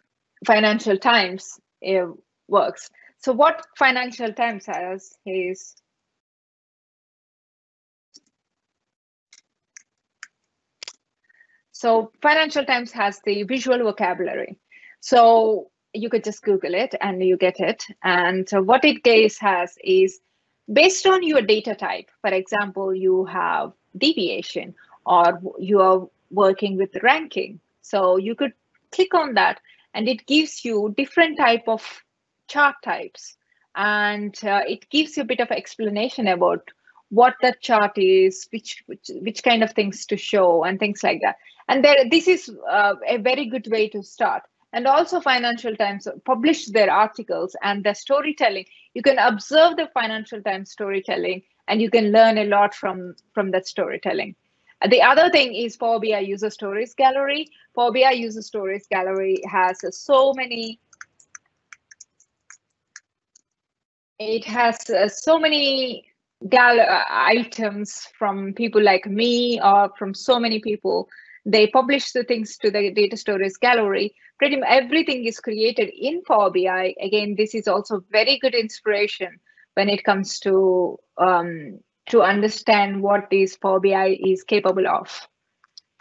Speaker 1: Financial Times uh, works. So what Financial Times has is So Financial Times has the visual vocabulary. So you could just Google it and you get it. And what it case has is based on your data type. For example, you have deviation or you are working with ranking. So you could click on that and it gives you different type of chart types. And uh, it gives you a bit of explanation about what the chart is, which, which, which kind of things to show and things like that. And there, this is uh, a very good way to start. And also Financial Times publish their articles and their storytelling. You can observe the Financial Times storytelling and you can learn a lot from, from that storytelling. The other thing is Power BI User Stories Gallery. Power BI User Stories Gallery has uh, so many it has uh, so many gal uh, items from people like me or from so many people. They publish the things to the Data Stories Gallery. Pretty much everything is created in power bi again this is also very good inspiration when it comes to um, to understand what this power bi is capable of.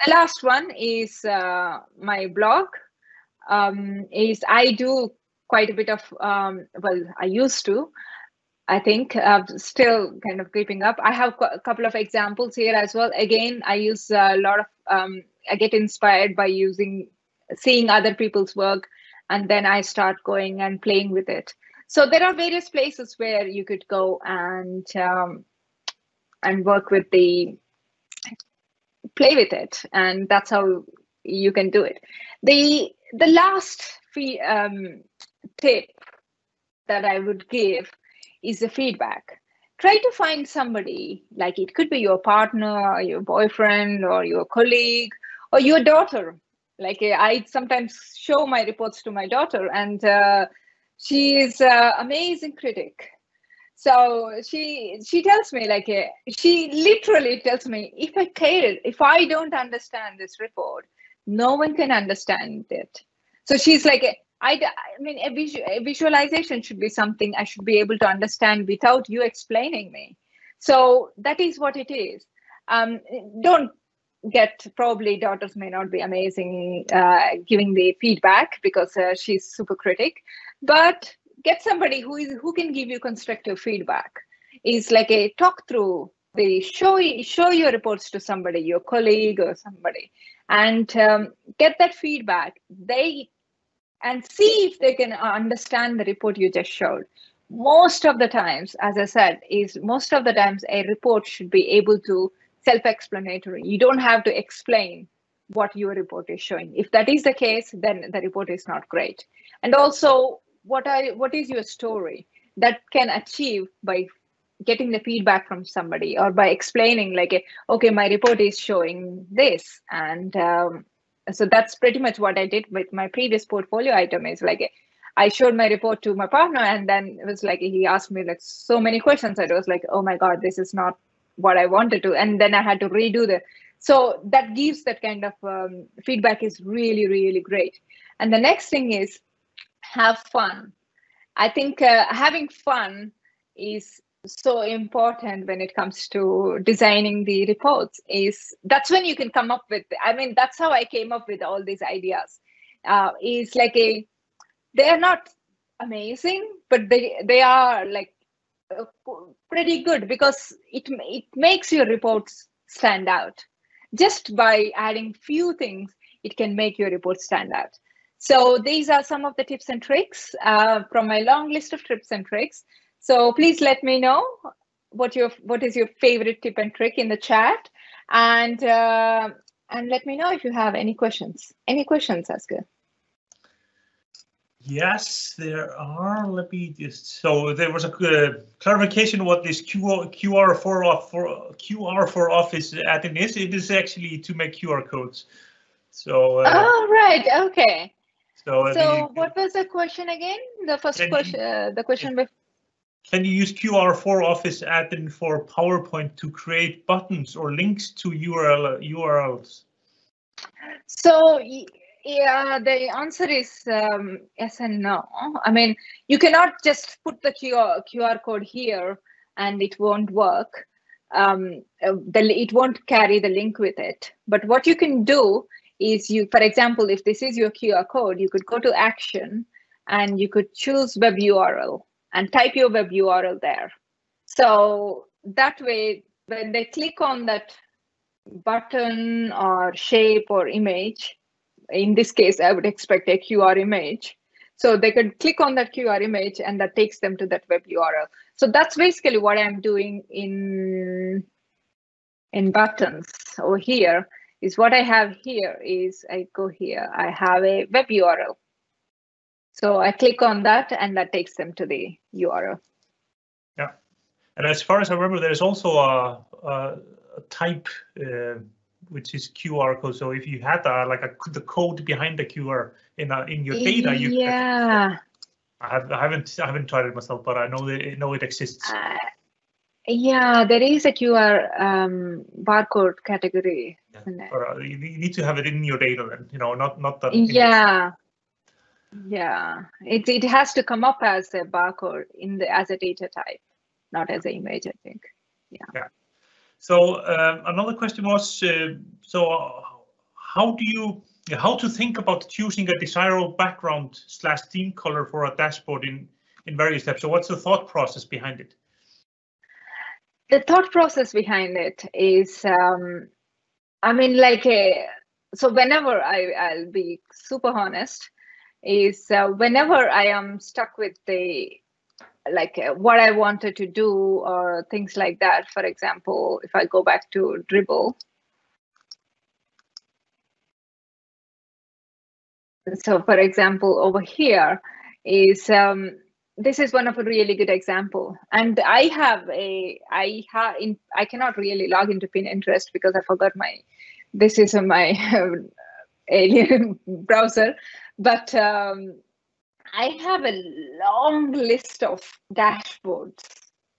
Speaker 1: The last one is uh, my blog. Um, is i do quite a bit of um, well i used to I think uh, still kind of creeping up. I have a couple of examples here as well. Again, I use a lot of, um, I get inspired by using, seeing other people's work, and then I start going and playing with it. So there are various places where you could go and um, and work with the, play with it, and that's how you can do it. The the last free, um, tip that I would give is the feedback. Try to find somebody, like it could be your partner, your boyfriend, or your colleague, or your daughter. Like I sometimes show my reports to my daughter, and uh, she is an amazing critic. So she she tells me like uh, she literally tells me if I care if I don't understand this report, no one can understand it. So she's like I, I mean, a, visu a visualization should be something I should be able to understand without you explaining me. So that is what it is. Um, don't get probably daughters may not be amazing uh, giving the feedback because uh, she's super critic, but get somebody who is who can give you constructive feedback. Is like a talk through the show show your reports to somebody, your colleague or somebody, and um, get that feedback. They and see if they can understand the report you just showed. Most of the times, as I said, is most of the times a report should be able to self-explanatory. You don't have to explain what your report is showing. If that is the case, then the report is not great. And also, what i what is your story that can achieve by getting the feedback from somebody or by explaining like, okay, my report is showing this, and um, so that's pretty much what I did with my previous portfolio item is like I showed my report to my partner and then it was like he asked me like so many questions it was like, oh my God, this is not what I wanted to. And then I had to redo the so that gives that kind of um, feedback is really, really great. And the next thing is have fun. I think uh, having fun is so important when it comes to designing the reports is that's when you can come up with i mean that's how i came up with all these ideas. Uh, is like a they're not amazing but they they are like uh, pretty good because it it makes your reports stand out. Just by adding few things it can make your report stand out. So these are some of the tips and tricks uh, from my long list of tips and tricks so please let me know what your what is your favorite tip and trick in the chat. And uh, and let me know if you have any questions. Any questions, Asker?
Speaker 2: Yes, there are. Let me just. So there was a uh, clarification what this QR QR for for QR for Office add-in is. It is actually to make QR codes. So.
Speaker 1: Uh, oh right. Okay.
Speaker 2: So.
Speaker 1: So the, what was the question again? The first question. Uh, the question before.
Speaker 2: Can you use QR for Office add-in for PowerPoint to create buttons or links to URL URLs?
Speaker 1: So yeah, the answer is um, yes and no. I mean, you cannot just put the QR, QR code here and it won't work. Um, uh, the, it won't carry the link with it. But what you can do is you, for example, if this is your QR code, you could go to action and you could choose web URL and type your web URL there. So that way, when they click on that button or shape or image, in this case, I would expect a QR image. So they could click on that QR image and that takes them to that web URL. So that's basically what I'm doing in, in buttons over here is what I have here is I go here, I have a web URL. So I click on that and that takes them to the URL.
Speaker 2: Yeah. And as far as I remember, there's also a, a, a type uh, which is QR code. So if you had uh, like a, the code behind the QR in uh, in your data, you
Speaker 1: yeah.
Speaker 2: I, have, I haven't I haven't tried it myself, but I know that it, know it exists.
Speaker 1: Uh, yeah, there is a QR um, barcode category.
Speaker 2: Yeah. Uh, you need to have it in your data, then you know, not not that.
Speaker 1: Yeah. Yeah, it it has to come up as a barcode in the as a data type, not as an image. I think. Yeah.
Speaker 2: Yeah. So uh, another question was, uh, so uh, how do you, how to think about choosing a desirable background slash theme color for a dashboard in, in various steps? So what's the thought process behind it?
Speaker 1: The thought process behind it is, um, I mean, like, a, so whenever I, I'll be super honest, is uh, whenever I am stuck with the like uh, what I wanted to do or things like that. For example, if I go back to Dribbble. So for example, over here is, um, this is one of a really good example. And I have a, I have, in, I cannot really log into Pinterest because I forgot my, this is my alien browser. But um, I have a long list of dashboards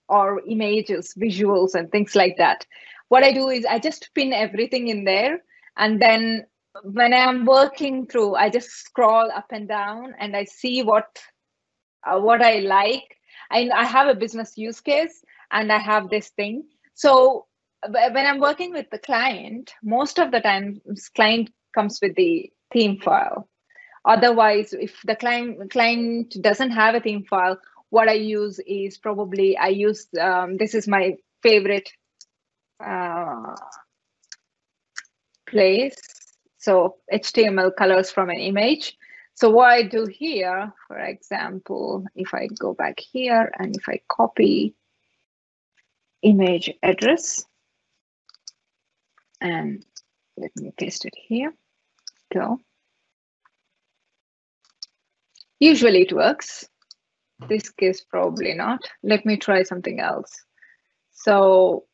Speaker 1: or images, visuals, and things like that. What I do is I just pin everything in there. And then when I'm working through, I just scroll up and down and I see what uh, what I like. I, I have a business use case and I have this thing. So when I'm working with the client, most of the time, client comes with the theme file Otherwise, if the client, client doesn't have a theme file, what I use is probably, I use, um, this is my favorite uh, place. So HTML colors from an image. So what I do here, for example, if I go back here and if I copy image address and let me paste it here, go. Usually it works. This case probably not. Let me try something else. So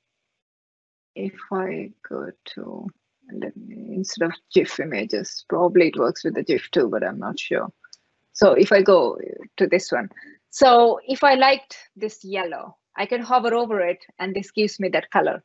Speaker 1: if I go to, let me, instead of GIF images, probably it works with the GIF too, but I'm not sure. So if I go to this one, so if I liked this yellow, I can hover over it and this gives me that color.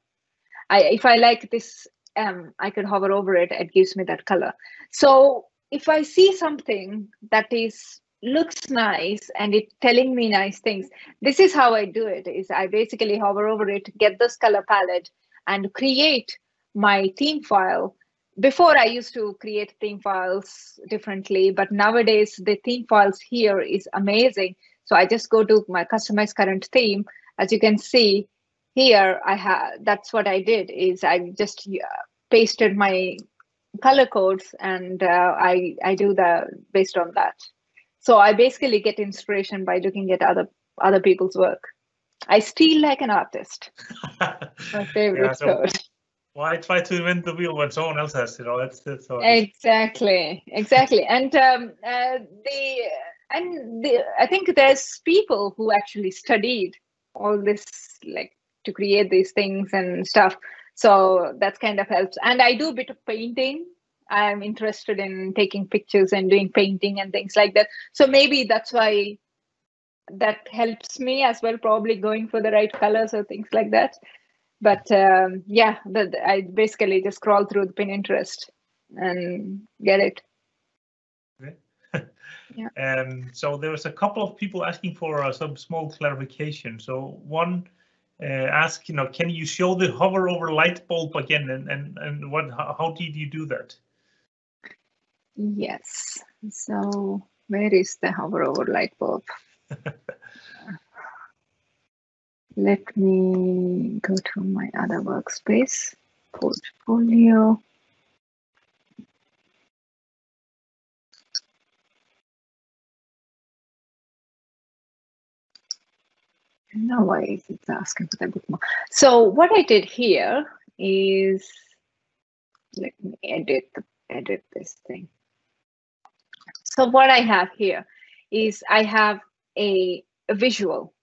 Speaker 1: I, if I like this M, I can hover over it, it gives me that color. So if I see something that is looks nice and it telling me nice things. This is how i do it is i basically hover over it get this color palette and create my theme file. Before i used to create theme files differently but nowadays the theme files here is amazing. So i just go to my customize current theme. As you can see here i have that's what i did is i just uh, pasted my color codes and uh, i i do the based on that so I basically get inspiration by looking at other other people's work. I steal like an artist. My favorite yeah, so
Speaker 2: why try to invent the wheel when someone else has it? You know, that's, that's
Speaker 1: exactly, exactly. And um, uh, the and the, I think there's people who actually studied all this, like to create these things and stuff. So that's kind of helps. And I do a bit of painting. I'm interested in taking pictures and doing painting and things like that. So maybe that's why that helps me as well. Probably going for the right colors or things like that but um, yeah, the, I basically just scroll through the Pinterest and get it.
Speaker 2: yeah. Um, so there was a couple of people asking for uh, some small clarification. So one uh, asked, you know, can you show the hover over light bulb again, and and and what? How, how did you do that?
Speaker 1: Yes. So where is the hover over light bulb? Let me go to my other workspace, portfolio. Now why is it asking for the bookmark? So what I did here is, let me edit, the, edit this thing. So what I have here is I have a, a visual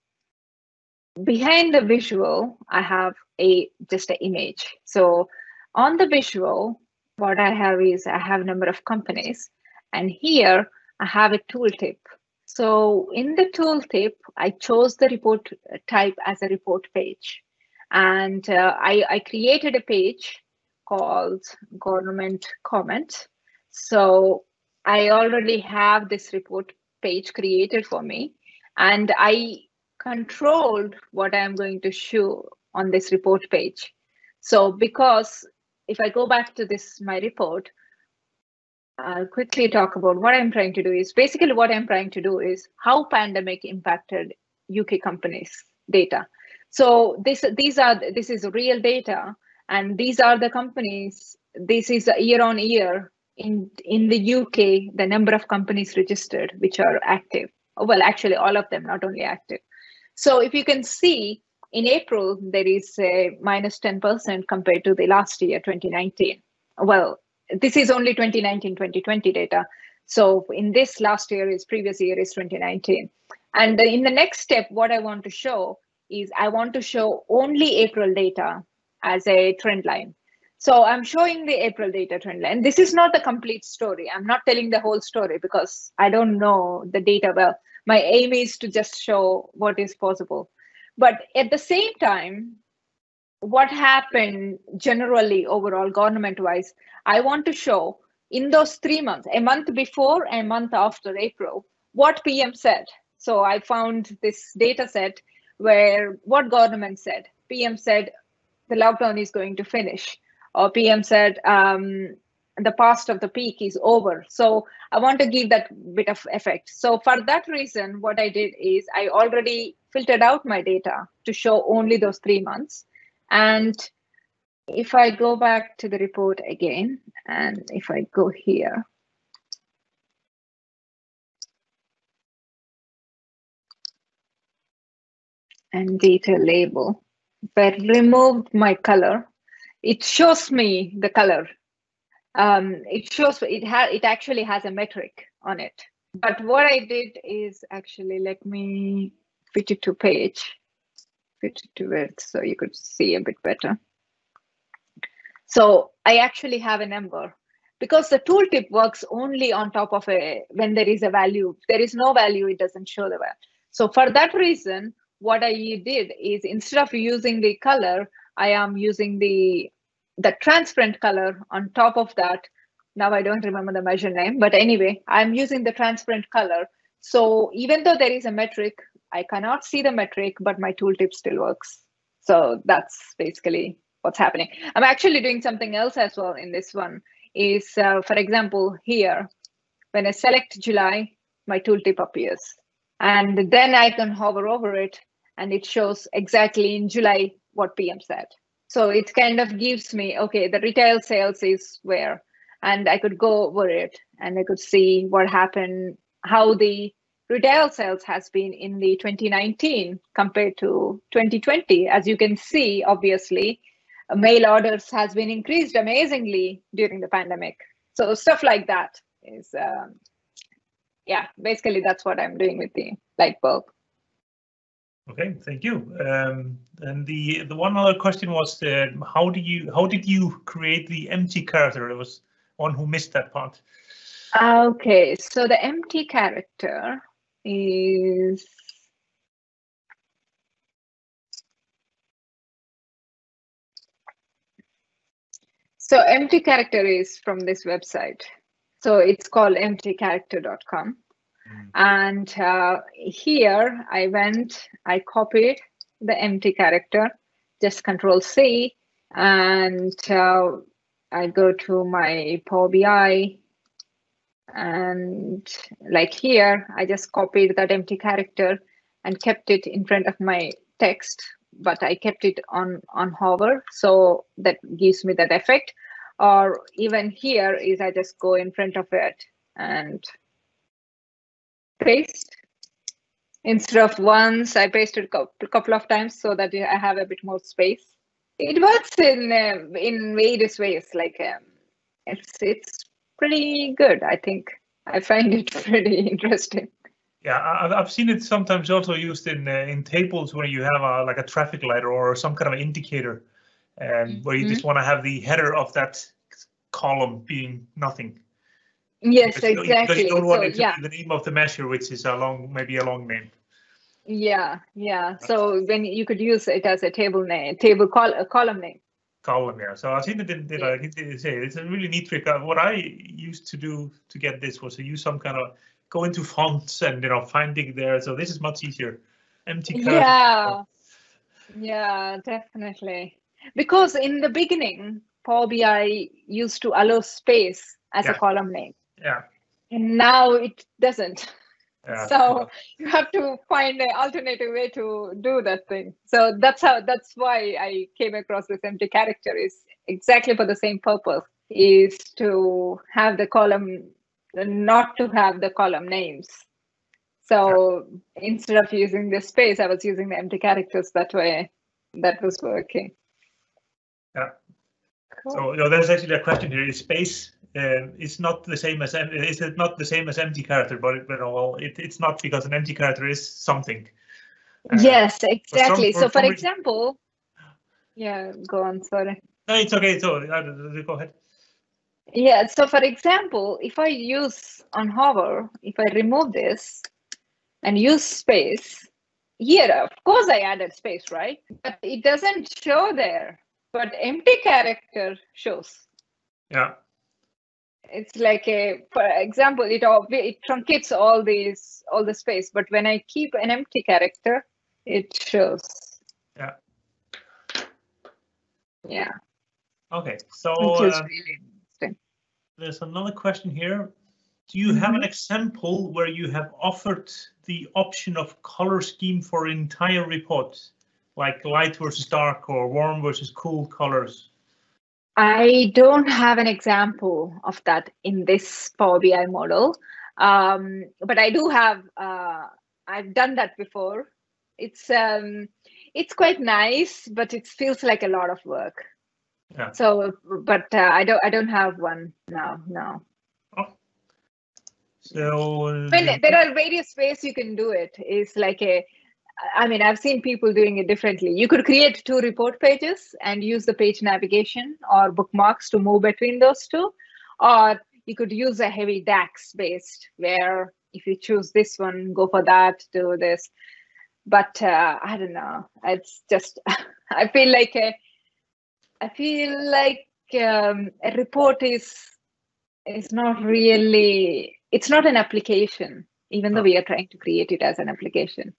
Speaker 1: behind the visual, I have a just an image. So on the visual, what I have is I have a number of companies, and here I have a tooltip. So in the tooltip, I chose the report type as a report page, and uh, I, I created a page called government comment. So I already have this report page created for me, and I controlled what I'm going to show on this report page. So because if I go back to this, my report, I'll quickly talk about what I'm trying to do is basically what I'm trying to do is how pandemic impacted UK companies data. So this these are this is real data and these are the companies this is year on year in in the UK the number of companies registered which are active oh, well actually all of them not only active so if you can see in April, there is a minus 10% compared to the last year, 2019. Well, this is only 2019, 2020 data. So in this last year is previous year is 2019. And in the next step, what I want to show is I want to show only April data as a trend line. So I'm showing the April data trend line. This is not the complete story. I'm not telling the whole story because I don't know the data well. My aim is to just show what is possible. But at the same time what happened generally overall government wise i want to show in those three months a month before and a month after april what pm said. So i found this data set where what government said. Pm said the lockdown is going to finish or pm said um, the past of the peak is over. So I want to give that bit of effect. So for that reason, what I did is I already filtered out my data to show only those three months. And if I go back to the report again, and if I go here, and data label, I removed my color, it shows me the color um, it shows it has it actually has a metric on it. But what I did is actually let me fit it to page, fit it to it so you could see a bit better. So I actually have a number because the tooltip works only on top of a when there is a value. If there is no value, it doesn't show the value. So for that reason, what I did is instead of using the color, I am using the the transparent color on top of that. Now i don't remember the measure name but anyway i'm using the transparent color. So even though there is a metric i cannot see the metric but my tooltip still works. So that's basically what's happening. I'm actually doing something else as well in this one. Is uh, for example here when i select july my tooltip appears. And then i can hover over it and it shows exactly in july what pm said so it kind of gives me, okay, the retail sales is where, and I could go over it and I could see what happened, how the retail sales has been in the 2019 compared to 2020. As you can see, obviously, mail orders has been increased amazingly during the pandemic. So stuff like that is, um, yeah, basically that's what I'm doing with the light bulb.
Speaker 2: Okay, thank you. Um, and the the one other question was uh, how do you how did you create the empty character? There was one who missed that part.
Speaker 1: Okay, so the empty character is so empty character is from this website. So it's called emptycharacter.com. And uh, here I went, I copied the empty character, just control C, and uh, I go to my Power BI and like here, I just copied that empty character and kept it in front of my text, but I kept it on, on hover. So that gives me that effect. Or even here is I just go in front of it and paste. Instead of once, I pasted a couple of times so that I have a bit more space. It works in uh, in various ways. Like um, it's it's pretty good. I think I find it pretty interesting.
Speaker 2: Yeah, I've seen it sometimes also used in uh, in tables where you have a like a traffic light or some kind of indicator, um, mm -hmm. where you just mm-hmm. want to have the header of that column being nothing.
Speaker 1: Yes, because exactly.
Speaker 2: You, you don't want so, it to yeah. be the name of the measure, which is a long, maybe a long name.
Speaker 1: Yeah, yeah. So then you could use it as a table name, table col a column name
Speaker 2: column here. So I've seen it in, yeah. did say it's a really neat trick. Uh, what I used to do to get this was to use some kind of go into fonts and you know finding there. So this is much easier. Empty.
Speaker 1: Yeah. Yeah, definitely. Because in the beginning, Power BI used to allow space as
Speaker 2: yeah.
Speaker 1: a column name.
Speaker 2: Yeah.
Speaker 1: And now it doesn't. Yeah. So you have to find an alternative way to do that thing. So that's how that's why I came across this empty character is exactly for the same purpose is to have the column not to have the column names. So yeah. instead of using the space, I was using the empty characters that way. That was working.
Speaker 2: Yeah. Cool. So you know, there's actually a question here: Is space uh, it's not the same as is it not the same as empty character but, it, but well it, it's not because an empty character is something.
Speaker 1: Uh, yes exactly. so for example yeah go on sorry.
Speaker 2: No it's okay so go ahead.
Speaker 1: Yeah so for example if i use on hover if i remove this and use space here of course i added space right? But it doesn't show there but empty character shows.
Speaker 2: Yeah
Speaker 1: it's like a for example it all it truncates all these all the space but when i keep an empty character it shows.
Speaker 2: Yeah.
Speaker 1: Yeah.
Speaker 2: Okay so uh, really there's another question here. Do you mm -hmm. have an mm-hmm. example where you have offered the option of color scheme for entire report like light versus dark or warm versus cool colors
Speaker 1: I don't have an example of that in this Power BI model, um, but I do have. Uh, I've done that before. It's um, it's quite nice, but it feels like a lot of work.
Speaker 2: Yeah.
Speaker 1: So, but uh, I don't. I don't have one now. No.
Speaker 2: Oh. So.
Speaker 1: Uh, there are various ways you can do it. It's like a I mean, I've seen people doing it differently. You could create two report pages and use the page navigation or bookmarks to move between those two. Or you could use a heavy DAX based where if you choose this one, go for that, do this. But uh, I don't know. It's just, I feel like a, I feel like um, a report is is not really, it's not an application, even though we are trying to create it as an application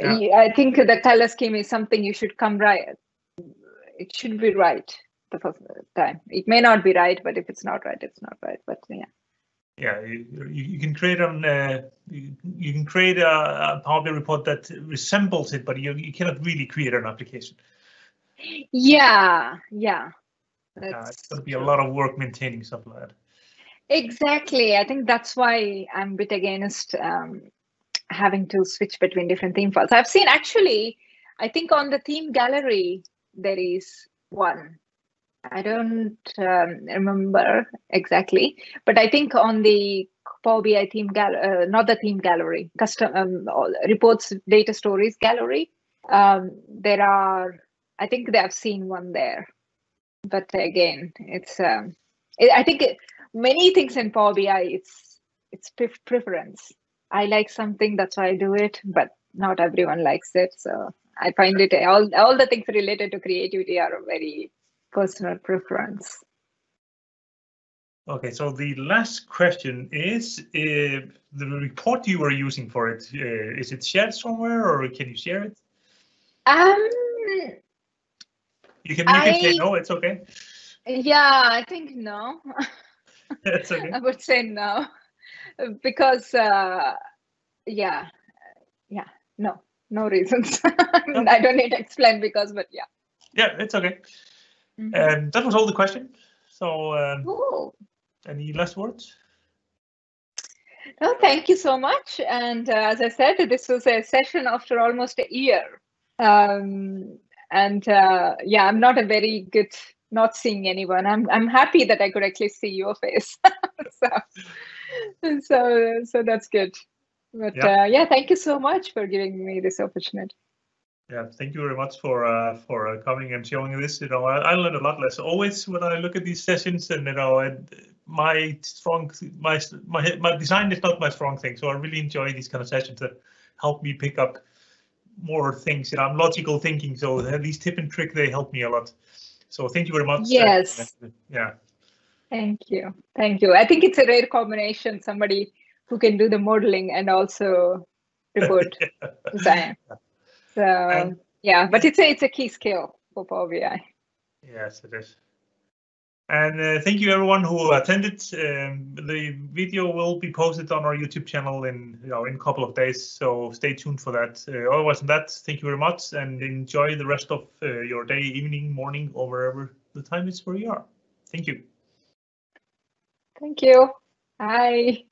Speaker 1: yeah. I think the color scheme is something you should come right. It should be right the first time. It may not be right, but if it's not right, it's not right. But yeah.
Speaker 2: Yeah, you, you can create an uh, you, you, can create a, a Power BI report that resembles it, but you, you cannot really create an application.
Speaker 1: Yeah, yeah.
Speaker 2: Uh, it's going to be a lot of work maintaining stuff like that.
Speaker 1: Exactly. I think that's why I'm a bit against um, having to switch between different theme files. I've seen actually, I think on the theme gallery, there is one. I don't um, remember exactly, but I think on the Power BI theme gallery, uh, not the theme gallery, custom um, reports data stories gallery. Um, there are, I think they have seen one there, but again, it's. Um, it, I think it, many things in Power BI, it's it's preference. I like something, that's why I do it, but not everyone likes it. So I find it all all the things related to creativity are a very personal preference.
Speaker 2: Okay, so the last question is uh, the report you were using for it. Uh, is it shared somewhere or can you share it?
Speaker 1: Um,
Speaker 2: you can, you I, can say no, it's okay.
Speaker 1: Yeah, I think no.
Speaker 2: That's okay. I
Speaker 1: would say no because, uh, yeah, yeah, no, no reasons. I don't need to explain because, but yeah.
Speaker 2: Yeah, it's okay. Mm -hmm. Um, that was all the question. So, um,
Speaker 1: cool.
Speaker 2: any last words?
Speaker 1: No, thank you so much. And uh, as I said, this was a session after almost a year. Um, and uh, yeah, I'm not a very good not seeing anyone. I'm I'm happy that I could actually see your face. so, so so that's good. But yeah. Uh, yeah, thank you so much for giving me this opportunity.
Speaker 2: Yeah, thank you very much for uh, for uh, coming and showing this. You know, I, I learned a lot less always when I look at these sessions, and you know, and my strong my my my design is not my strong thing, so I really enjoy these kind of sessions that help me pick up more things. You know, I'm logical thinking, so these tip and trick they help me a lot. So thank you very much.
Speaker 1: Yes.
Speaker 2: yeah.
Speaker 1: Thank you. Thank you. I think it's a rare combination. Somebody who can do the modeling and also report design. So and, yeah, but it's a it's a key skill for Power BI.
Speaker 2: Yes, it is. And uh, thank you everyone who attended. Um, the video will be posted on our YouTube channel in you know in a couple of days, so stay tuned for that. Uh, otherwise than that, thank you very much and enjoy the rest of uh, your day, evening, morning, or wherever the time is where you are. Thank you.
Speaker 1: Thank you. Bye.